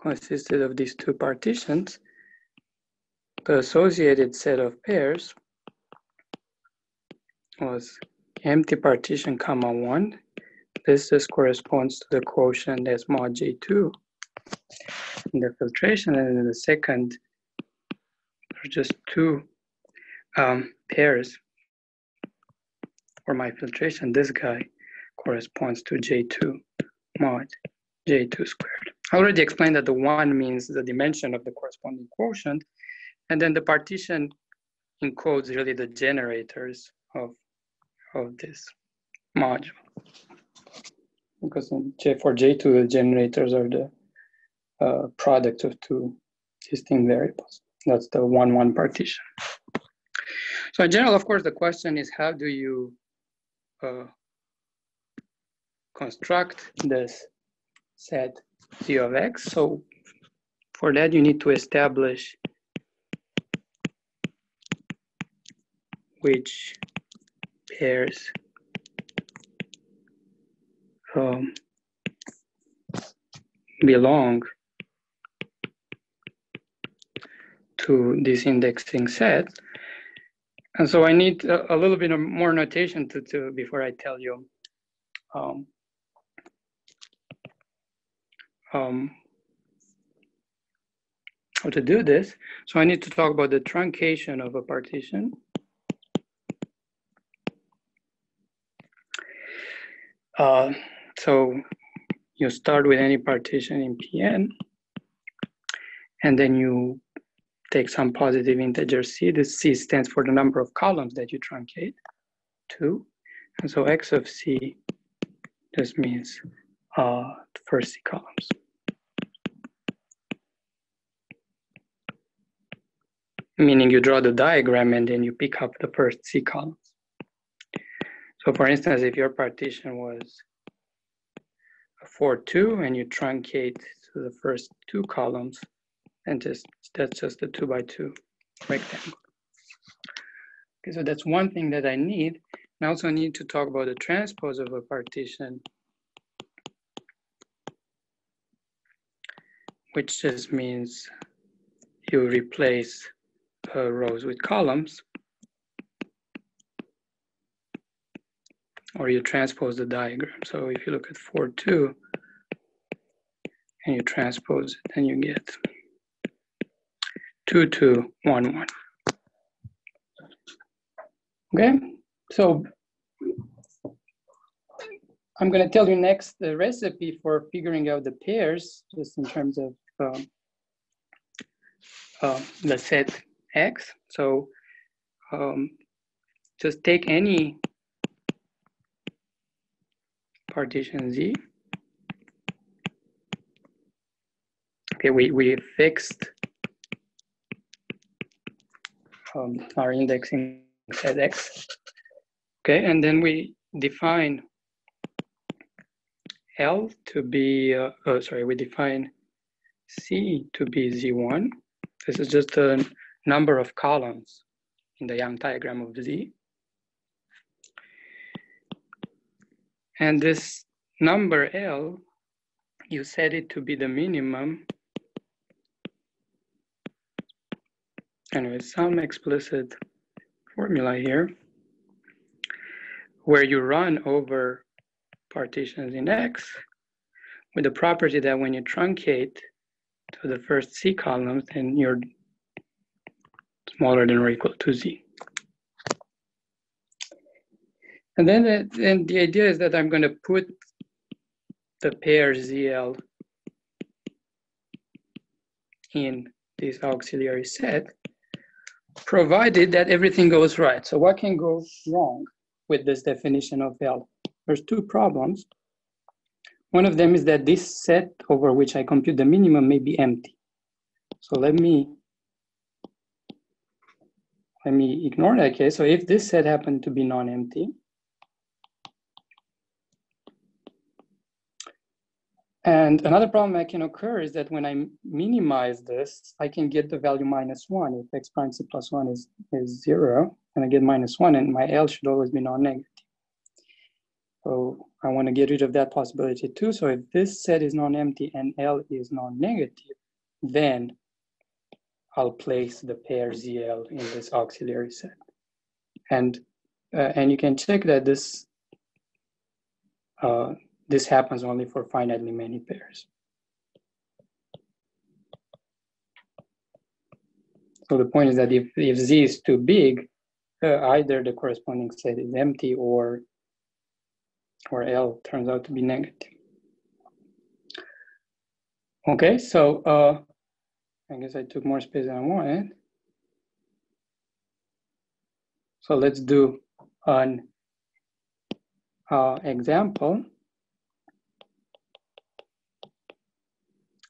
consisted of these two partitions, the associated set of pairs was empty partition comma one. This just corresponds to the quotient as mod J2 in the filtration. And in the second, there's just two um, pairs for my filtration. This guy corresponds to J2 mod J2 squared. I already explained that the one means the dimension of the corresponding quotient. And then the partition encodes really the generators of of this module. Because J, for J2, the generators are the uh, product of two distinct variables. That's the one-one partition. So in general, of course, the question is how do you uh, construct this set C of X? So for that, you need to establish which pairs um, belong to this indexing set. And so I need a, a little bit of more notation to, to before I tell you um, um, how to do this. So I need to talk about the truncation of a partition. Uh, so you start with any partition in Pn, and then you take some positive integer c. This c stands for the number of columns that you truncate, two. And so x of c just means uh, the first c columns. Meaning you draw the diagram and then you pick up the first c columns. So for instance, if your partition was a 4, 2, and you truncate to the first two columns, and just that's just a 2 by 2 rectangle. Okay, so that's one thing that I need. I also need to talk about the transpose of a partition, which just means you replace uh, rows with columns. Or you transpose the diagram. So if you look at 4, 2, and you transpose it, then you get 2, 2, 1, 1. Okay, so I'm going to tell you next the recipe for figuring out the pairs, just in terms of um, uh, the set X. So um, just take any partition Z. Okay, we, we fixed um, our indexing set X. Okay, and then we define L to be, uh, oh, sorry, we define C to be Z1. This is just the number of columns in the Young diagram of Z. And this number L, you set it to be the minimum. And with some explicit formula here, where you run over partitions in X with the property that when you truncate to the first C columns, then you're smaller than or equal to Z. And then the, then the idea is that I'm going to put the pair ZL in this auxiliary set, provided that everything goes right. So what can go wrong with this definition of L? there's two problems. One of them is that this set over which I compute the minimum may be empty. So let me let me ignore that case. So if this set happened to be non-empty, And another problem that can occur is that when I minimize this, I can get the value minus one if x prime c plus one is, is zero, and I get minus one, and my L should always be non-negative. So I want to get rid of that possibility too. So if this set is non-empty and L is non-negative, then I'll place the pair ZL in this auxiliary set. And, uh, and you can check that this uh, this happens only for finitely many pairs. So the point is that if, if Z is too big, uh, either the corresponding set is empty or, or L turns out to be negative. Okay, so uh, I guess I took more space than I wanted. So let's do an uh, example.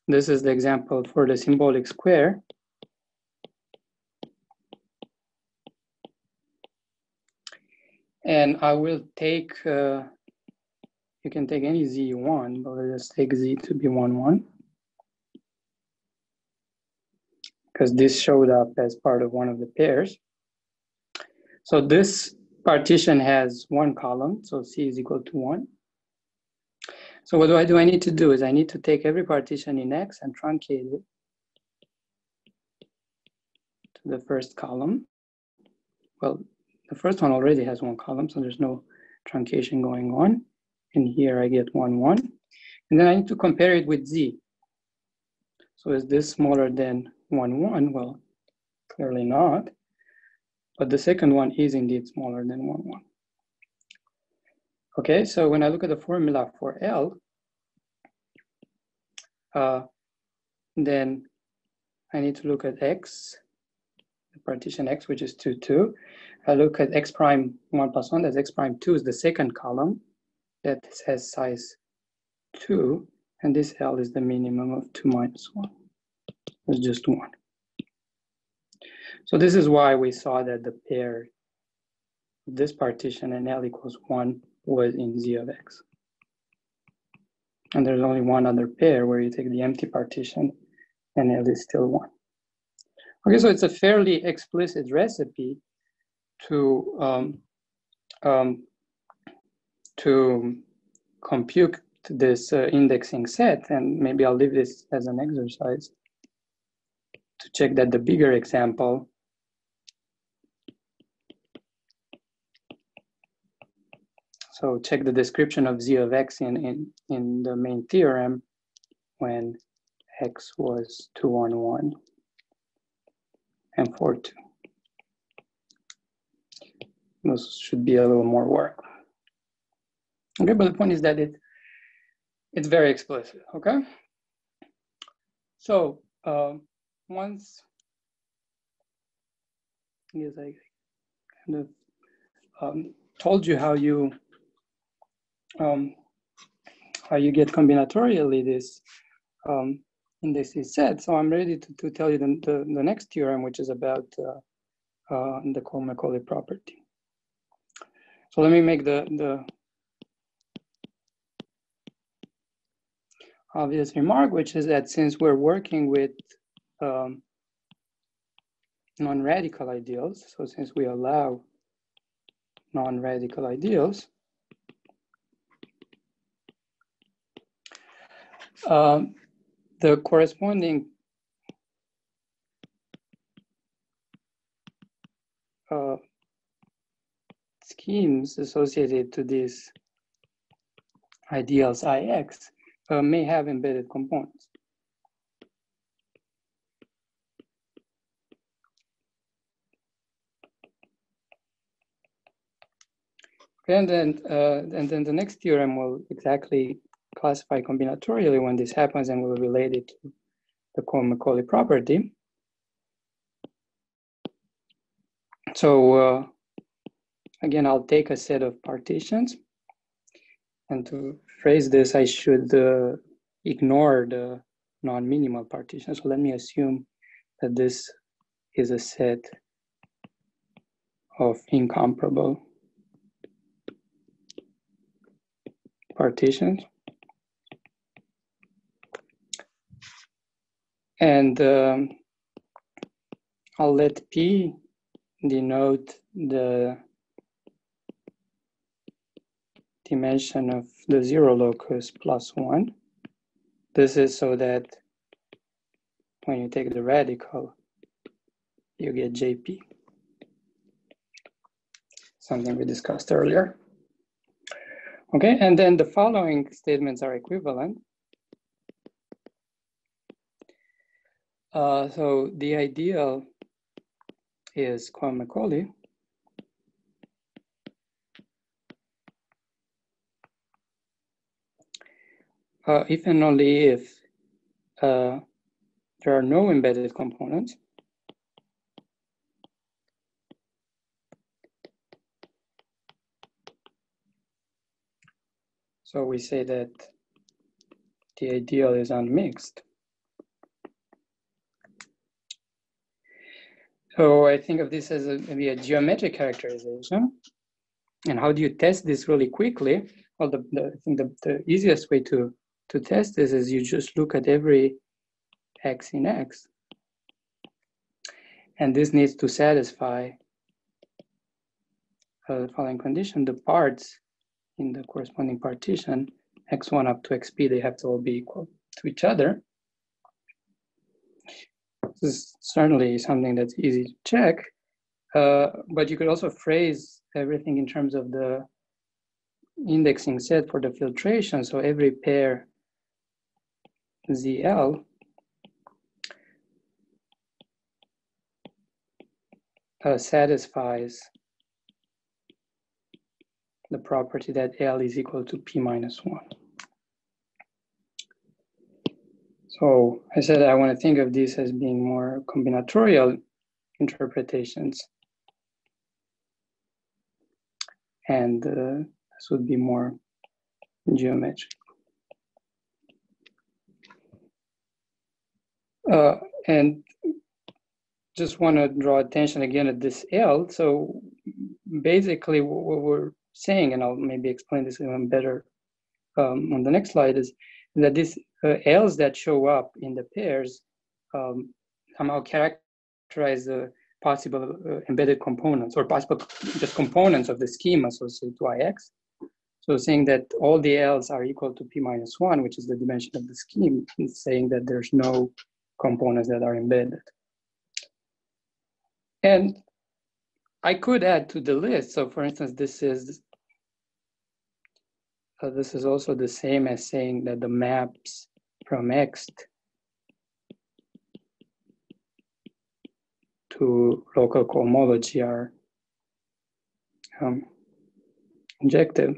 This is the example for the symbolic square. And I will take, uh, you can take any z you want, but let's take z to be 1, 1. Because this showed up as part of one of the pairs. So this partition has one column, so c is equal to 1. So what do I do? I need to do is I need to take every partition in X and truncate it to the first column. Well, the first one already has one column, so there's no truncation going on. And here I get one, one. And then I need to compare it with Z. So is this smaller than one, one? Well, clearly not. But the second one is indeed smaller than one, one. Okay, so when I look at the formula for L, uh, then I need to look at X, the partition X, which is 2, 2. I look at X prime 1 plus 1, that's X prime 2 is the second column that has size 2, and this L is the minimum of 2 minus 1. It's just 1. So this is why we saw that the pair, this partition and L equals 1 was in z of x. And there's only one other pair where you take the empty partition and L is still one. Okay, so it's a fairly explicit recipe to um, um, to compute this uh, indexing set, and maybe I'll leave this as an exercise to check that the bigger example So check the description of z of x in, in, in the main theorem when x was 2 on 1 and 4 2. This should be a little more work. Okay, but the point is that it it's very explicit, okay? So uh, once, I guess I kind of um, told you how you um, how you get combinatorially this um, index is set. So I'm ready to, to tell you the, the, the next theorem, which is about uh, uh, the Cohen-Macaulay property. So let me make the, the obvious remark, which is that since we're working with um, non-radical ideals, so since we allow non-radical ideals, Um, the corresponding uh, schemes associated to these ideals IX uh, may have embedded components. And then, uh, and then the next theorem will exactly classify combinatorially when this happens and we'll relate it to the Cohen-Macaulay property. So uh, again, I'll take a set of partitions And to phrase this, I should uh, ignore the non-minimal partition. So let me assume that this is a set of incomparable partitions. And um, I'll let P denote the dimension of the zero locus plus one. This is so that when you take the radical, you get JP. Something we discussed earlier. Okay, and then the following statements are equivalent. Uh, so the ideal is Cohen-Macaulay. Uh, if and only if uh, there are no embedded components. So we say that the ideal is unmixed. So I think of this as a, maybe a geometric characterization. And how do you test this really quickly? Well, the, the, I think the, the easiest way to, to test this is you just look at every x in x. And this needs to satisfy uh, the following condition. The parts in the corresponding partition, x1 up to xp, they have to all be equal to each other. This is certainly something that's easy to check, uh, but you could also phrase everything in terms of the indexing set for the filtration. So every pair ZL uh, satisfies the property that L is equal to P minus one. So I said I want to think of these as being more combinatorial interpretations. And uh, this would be more geometric. Uh, and just want to draw attention again at this L. So basically what we're saying, and I'll maybe explain this even better um, on the next slide, is that these uh, L's that show up in the pairs um, somehow characterize the possible uh, embedded components or possible just components of the scheme associated to IX. So saying that all the L's are equal to P minus one, which is the dimension of the scheme, is saying that there's no components that are embedded. And I could add to the list. So for instance, this is uh, this is also the same as saying that the maps from Ext to local cohomology are um, injective.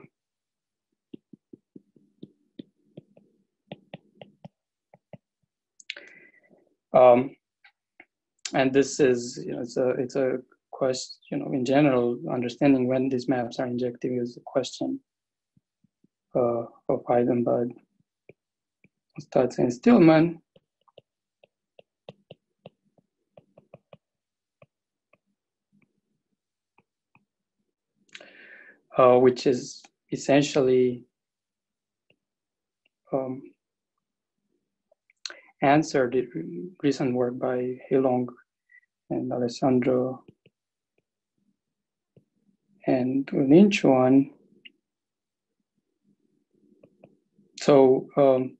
Um, and this is, you know, it's a, it's a question, you know, in general, understanding when these maps are injective is a question uh, of Eisenbud, Stutz and Stillman. Uh, which is essentially um, answered the recent work by Hailong and Alessandro and Linquan so um,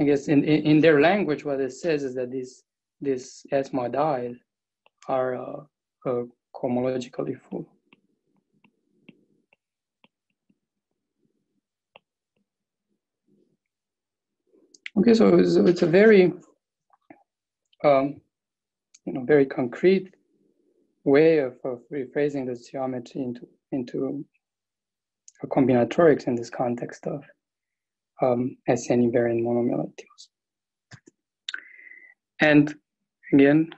I guess in, in, in, their language, what it says is that these these S are uh, uh, full. Okay, so it's, it's a very, um, you know, very concrete way of, of rephrasing this geometry into into a combinatorics in this context of um, SN invariant ideals. And again,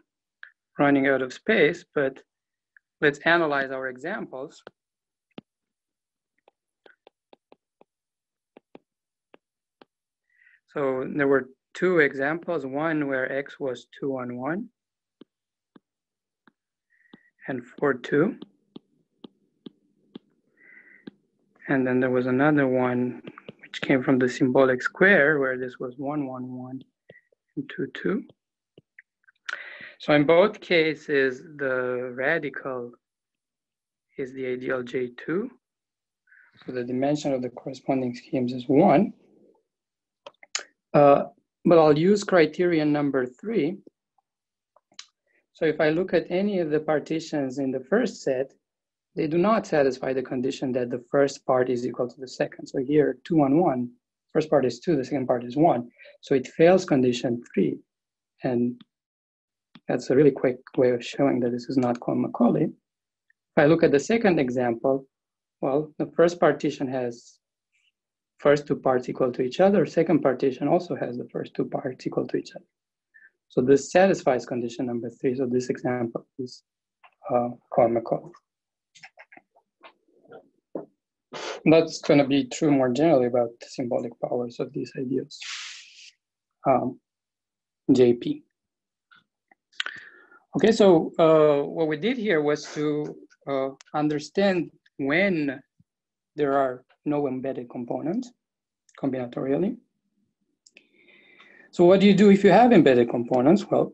running out of space, but let's analyze our examples. So there were two examples, one where x was 2 on 1 and 4, 2. And then there was another one which came from the symbolic square where this was 1, 1, 1 and 2, 2. So in both cases, the radical is the ideal J2. So the dimension of the corresponding schemes is one. Uh, but I'll use criterion number three. So if I look at any of the partitions in the first set, they do not satisfy the condition that the first part is equal to the second. So here, two on one, first part is two, the second part is one. So it fails condition three. And that's a really quick way of showing that this is not Cohen-Macaulay. If I look at the second example, well, the first partition has first two parts equal to each other. Second partition also has the first two parts equal to each other. So this satisfies condition number three. So this example is uh, Cohen-Macaulay. That's going to be true more generally about symbolic powers of these ideas. Um, JP. Okay, so uh, what we did here was to uh, understand when there are no embedded components combinatorially. So what do you do if you have embedded components? Well,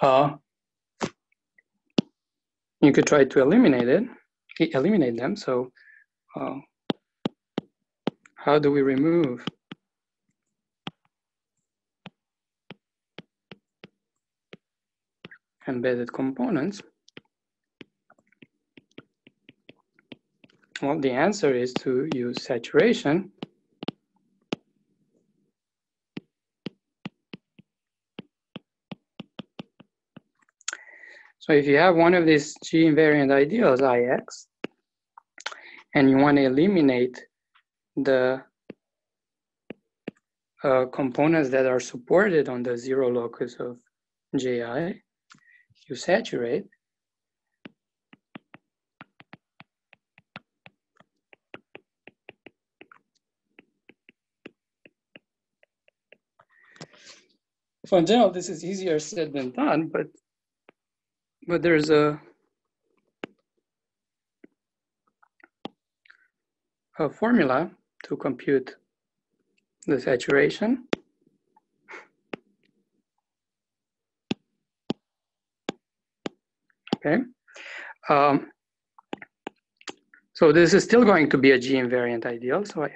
uh, you could try to eliminate it, eliminate them. So uh, how do we remove embedded components. Well, the answer is to use saturation. So if you have one of these G invariant ideals, IX, and you want to eliminate the uh, components that are supported on the zero locus of JI, you saturate, So in general, this is easier said than done, but but there's a a formula to compute the saturation. Okay. Um, so this is still going to be a G invariant ideal. So I,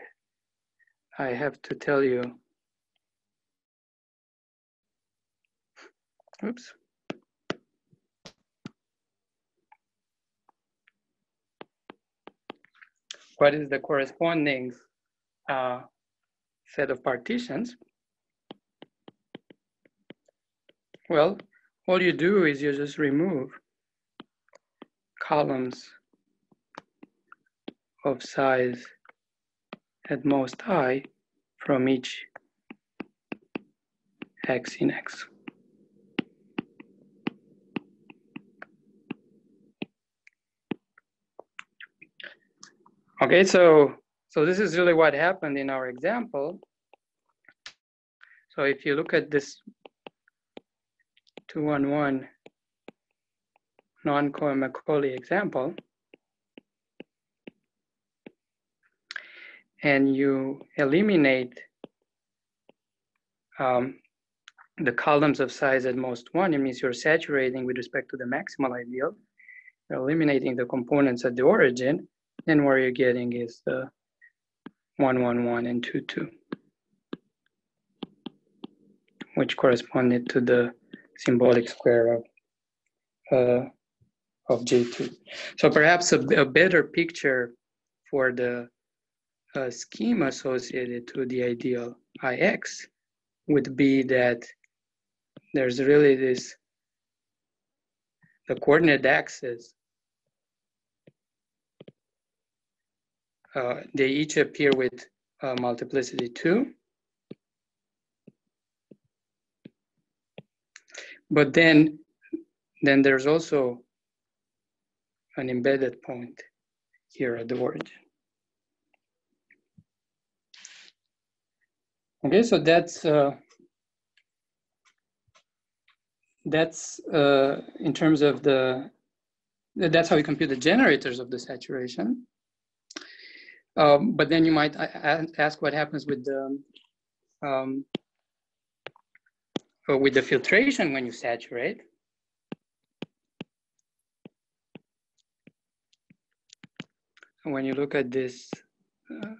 I have to tell you, oops. What is the corresponding uh, set of partitions? Well, all you do is you just remove columns of size at most i from each x in x. Okay, so so this is really what happened in our example. So if you look at this two one one non-Cohen-Macaulay example, and you eliminate um, the columns of size at most one, it means you're saturating with respect to the maximal ideal. You're eliminating the components at the origin, and where you're getting is the 1, 1, 1 and 2, 2, which corresponded to the symbolic square of uh, of J2. So perhaps a, a better picture for the uh, scheme associated to the ideal IX would be that there's really this, the coordinate axes, uh, they each appear with uh, multiplicity two. But then, then there's also an embedded point here at the origin. Okay, so that's uh, that's uh, in terms of the that's how we compute the generators of the saturation. Um, but then you might ask what happens with the um, uh, with the filtration when you saturate. when you look at this uh,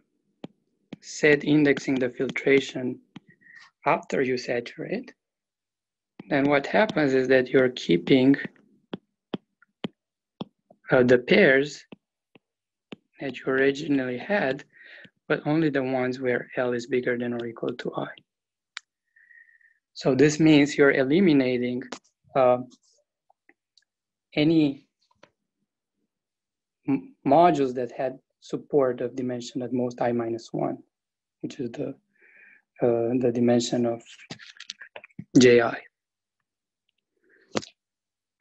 set indexing the filtration after you saturate, then what happens is that you're keeping uh, the pairs that you originally had, but only the ones where L is bigger than or equal to I. So this means you're eliminating uh, any modules that had support of dimension at most i minus one, which is the uh, the dimension of ji.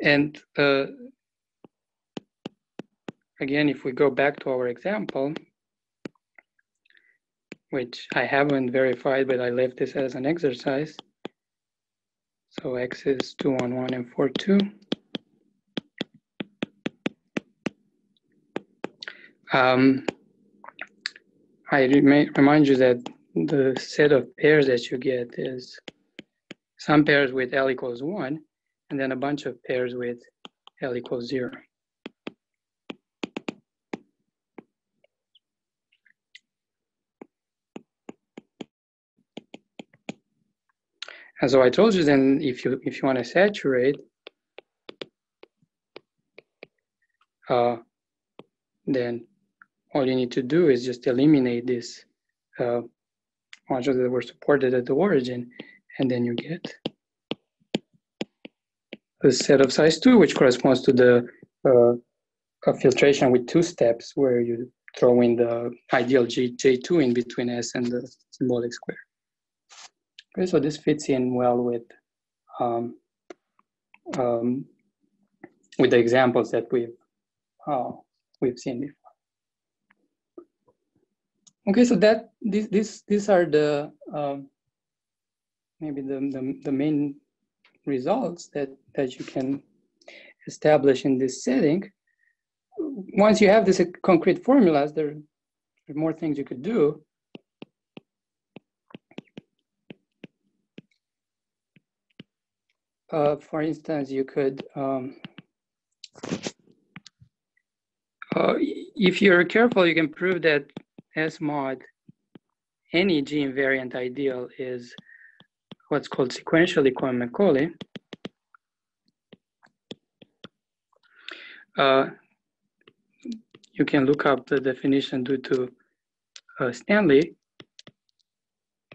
And uh, again, if we go back to our example, which I haven't verified, but I left this as an exercise. So x is 2 on 1 and 4 2. Um, I remind you that the set of pairs that you get is some pairs with L equals 1, and then a bunch of pairs with L equals 0. And so I told you then if you if you want to saturate, uh, then all you need to do is just eliminate this uh, modules that were supported at the origin, and then you get a set of size two, which corresponds to the uh, filtration with two steps where you throw in the ideal J, J2 in between S and the symbolic square. Okay, so this fits in well with um, um, with the examples that we've uh, we've seen before. Okay, so that these these these are the um, maybe the, the the main results that that you can establish in this setting. Once you have these concrete formulas, there are more things you could do. Uh, for instance, you could, um, uh, if you're careful, you can prove that S mod, any G invariant ideal is what's called sequentially Cohen-Macaulay. Uh, you can look up the definition due to uh, Stanley,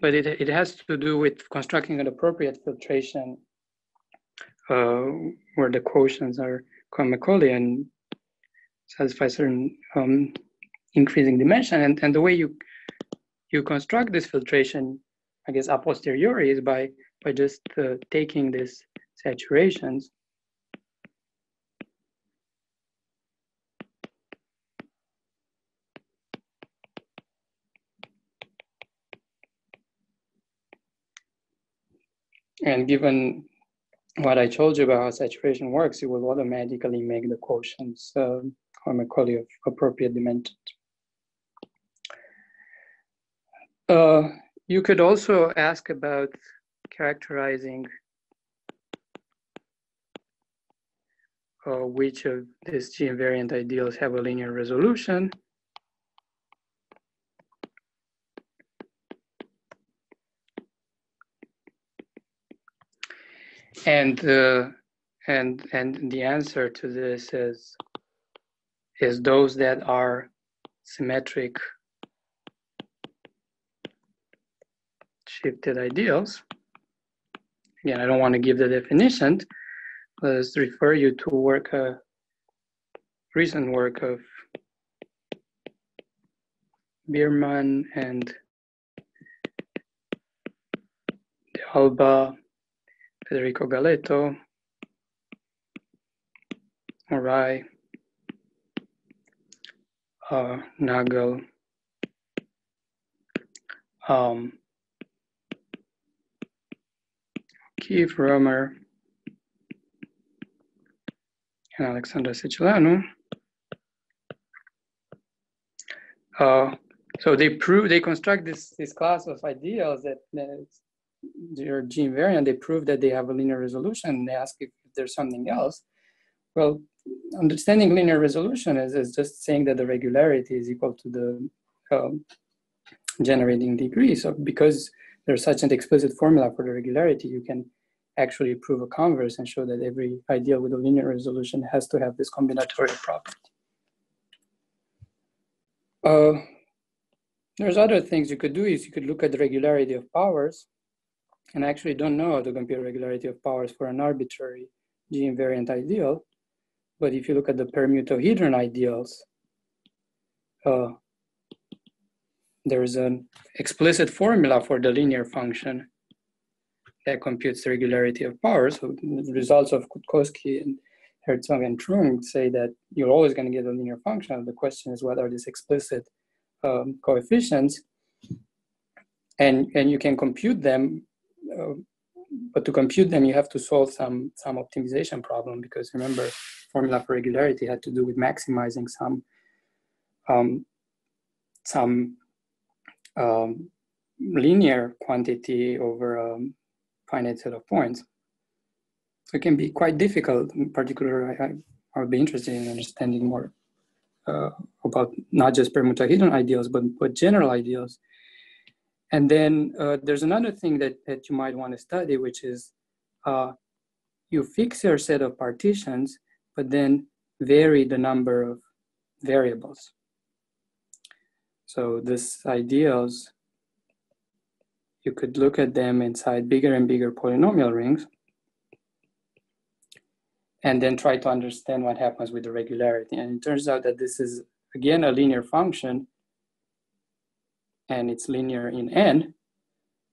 but it, it has to do with constructing an appropriate filtration where the quotients are Cohen-Macaulay and satisfy certain um, increasing dimension. And, and the way you you construct this filtration, I guess, a posteriori is by, by just uh, taking these saturations and given what I told you about how saturation works, it will automatically make the quotients uh, Macaulay of appropriate dimensions. Uh, you could also ask about characterizing uh, which of these G invariant ideals have a linear resolution. And uh, and and the answer to this is is those that are symmetric shifted ideals. Again, I don't want to give the definition. Let's refer you to work, uh, recent work of Biermann and De Alba, Federico Galetto, Murai, uh, Nagel, um, O'Keefe, Romer, and Alexandra Seceleanu. Uh, so they prove, they construct this, this class of ideals that, that G invariant, they prove that they have a linear resolution. They ask if there's something else. Well, understanding linear resolution is, is just saying that the regularity is equal to the um, generating degree. So because there's such an explicit formula for the regularity, you can actually prove a converse and show that every ideal with a linear resolution has to have this combinatorial property. Uh, there's other things you could do is you could look at the regularity of powers and actually don't know how to compute regularity of powers for an arbitrary G invariant ideal. But if you look at the permutohedron ideals, uh, there's an explicit formula for the linear function that computes the regularity of powers. So the results of Cutkosky and Herzog and Trung say that you're always going to get a linear function. The question is whether these explicit um, coefficients, and and you can compute them but to compute them, you have to solve some some optimization problem because remember, formula for regularity had to do with maximizing some um, some um, linear quantity over a finite set of points. So it can be quite difficult. In particular, I, I would be interested in understanding more uh, about not just permutohedron ideals, but but general ideals and then uh, there's another thing that, that you might want to study, which is uh, you fix your set of partitions, but then vary the number of variables. So these ideals, you could look at them inside bigger and bigger polynomial rings and then try to understand what happens with the regularity. And it turns out that this is, again, a linear function and it's linear in n.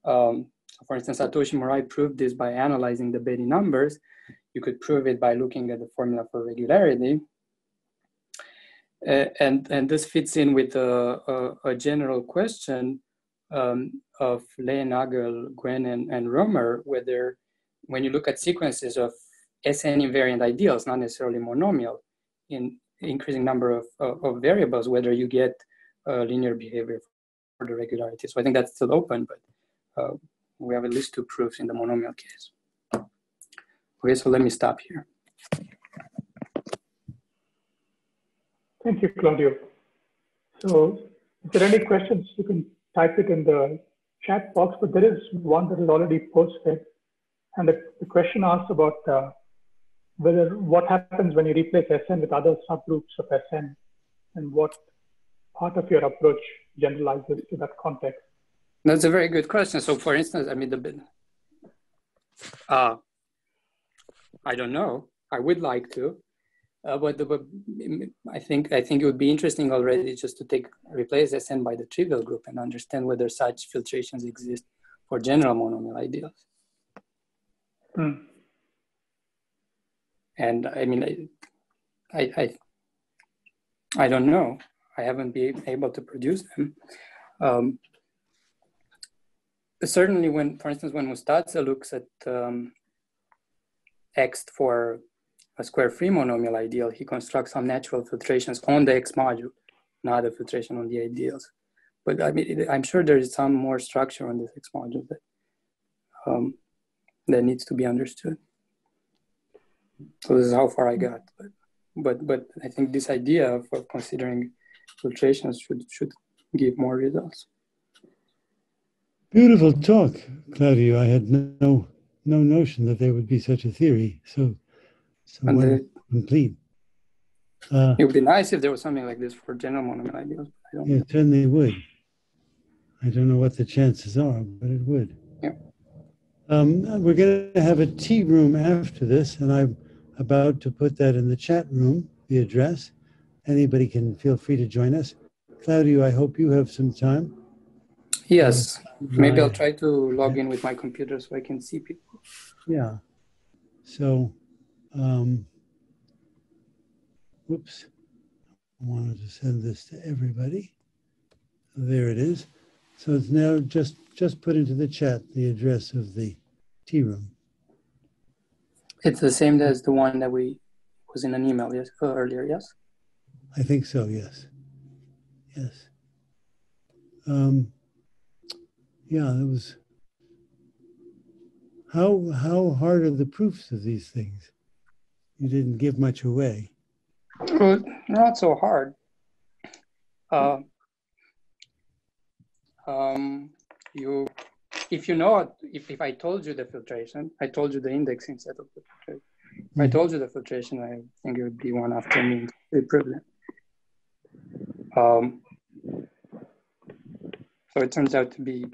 Um, for instance, Satoshi Murai proved this by analyzing the Betti numbers. You could prove it by looking at the formula for regularity. Uh, and, and this fits in with a, a, a general question um, of Lehn-Nagel, Nguyen, and, and Romer, whether when you look at sequences of SN invariant ideals, not necessarily monomial, in increasing number of, of, of variables, whether you get uh, linear behavior the regularity. So I think that's still open, but uh, we have at least two proofs in the monomial case. Okay, so let me stop here. Thank you, Claudiu. So if there are any questions, you can type it in the chat box, but there is one that is already posted. And the, the question asks about uh, whether what happens when you replace SN with other subgroups of SN and what part of your approach generalizes to that context? That's a very good question. So, for instance, I mean, the uh, I don't know. I would like to, uh, but, the, but I think I think it would be interesting already just to take replace SN by the trivial group and understand whether such filtrations exist for general monomial ideals. Hmm. And I mean, I, I, I, I don't know. I haven't been able to produce them. Um, certainly when, for instance, when Mustață looks at um, Ext for a square free monomial ideal, he constructs some natural filtrations on the Ext module, not a filtration on the ideals. But I mean, I'm sure there is some more structure on this Ext module that, um, that needs to be understood. So this is how far I got. But, but, but I think this idea of, of considering filtrations should, should give more results. Beautiful talk, Claudiu. I had no no notion that there would be such a theory. So, so the, complete. Uh, it would be nice if there was something like this for general monomial ideals. I don't yeah, certainly would. I don't know what the chances are, but it would. Yeah. Um, we're going to have a tea room after this, and I'm about to put that in the chat room, the address anybody can feel free to join us. Claudiu, I hope you have some time. Yes, maybe I'll try to log in with my computer so I can see people. Yeah. So, um, whoops, I wanted to send this to everybody. There it is. So it's now just just put into the chat the address of the tea room. It's the same as the one that we was in an email yes, uh, earlier. Yes. I think so, yes. Yes. Um, yeah, it was. How, how hard are the proofs of these things? You didn't give much away. Well, not so hard. Uh, um, you, if you know, if, if I told you the filtration, I told you the index instead of the filtration. If I Mhm. told you the filtration, I think it would be one after me. The problem. Um, so it turns out to be.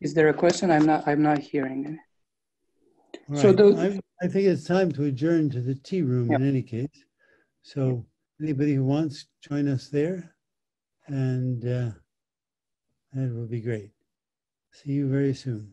Is there a question? I'm not. I'm not hearing it. All So right, the- I, I think it's time to adjourn to the tea room Yeah. in any case. So anybody who wants, join us there. And uh, that will be great. See you very soon.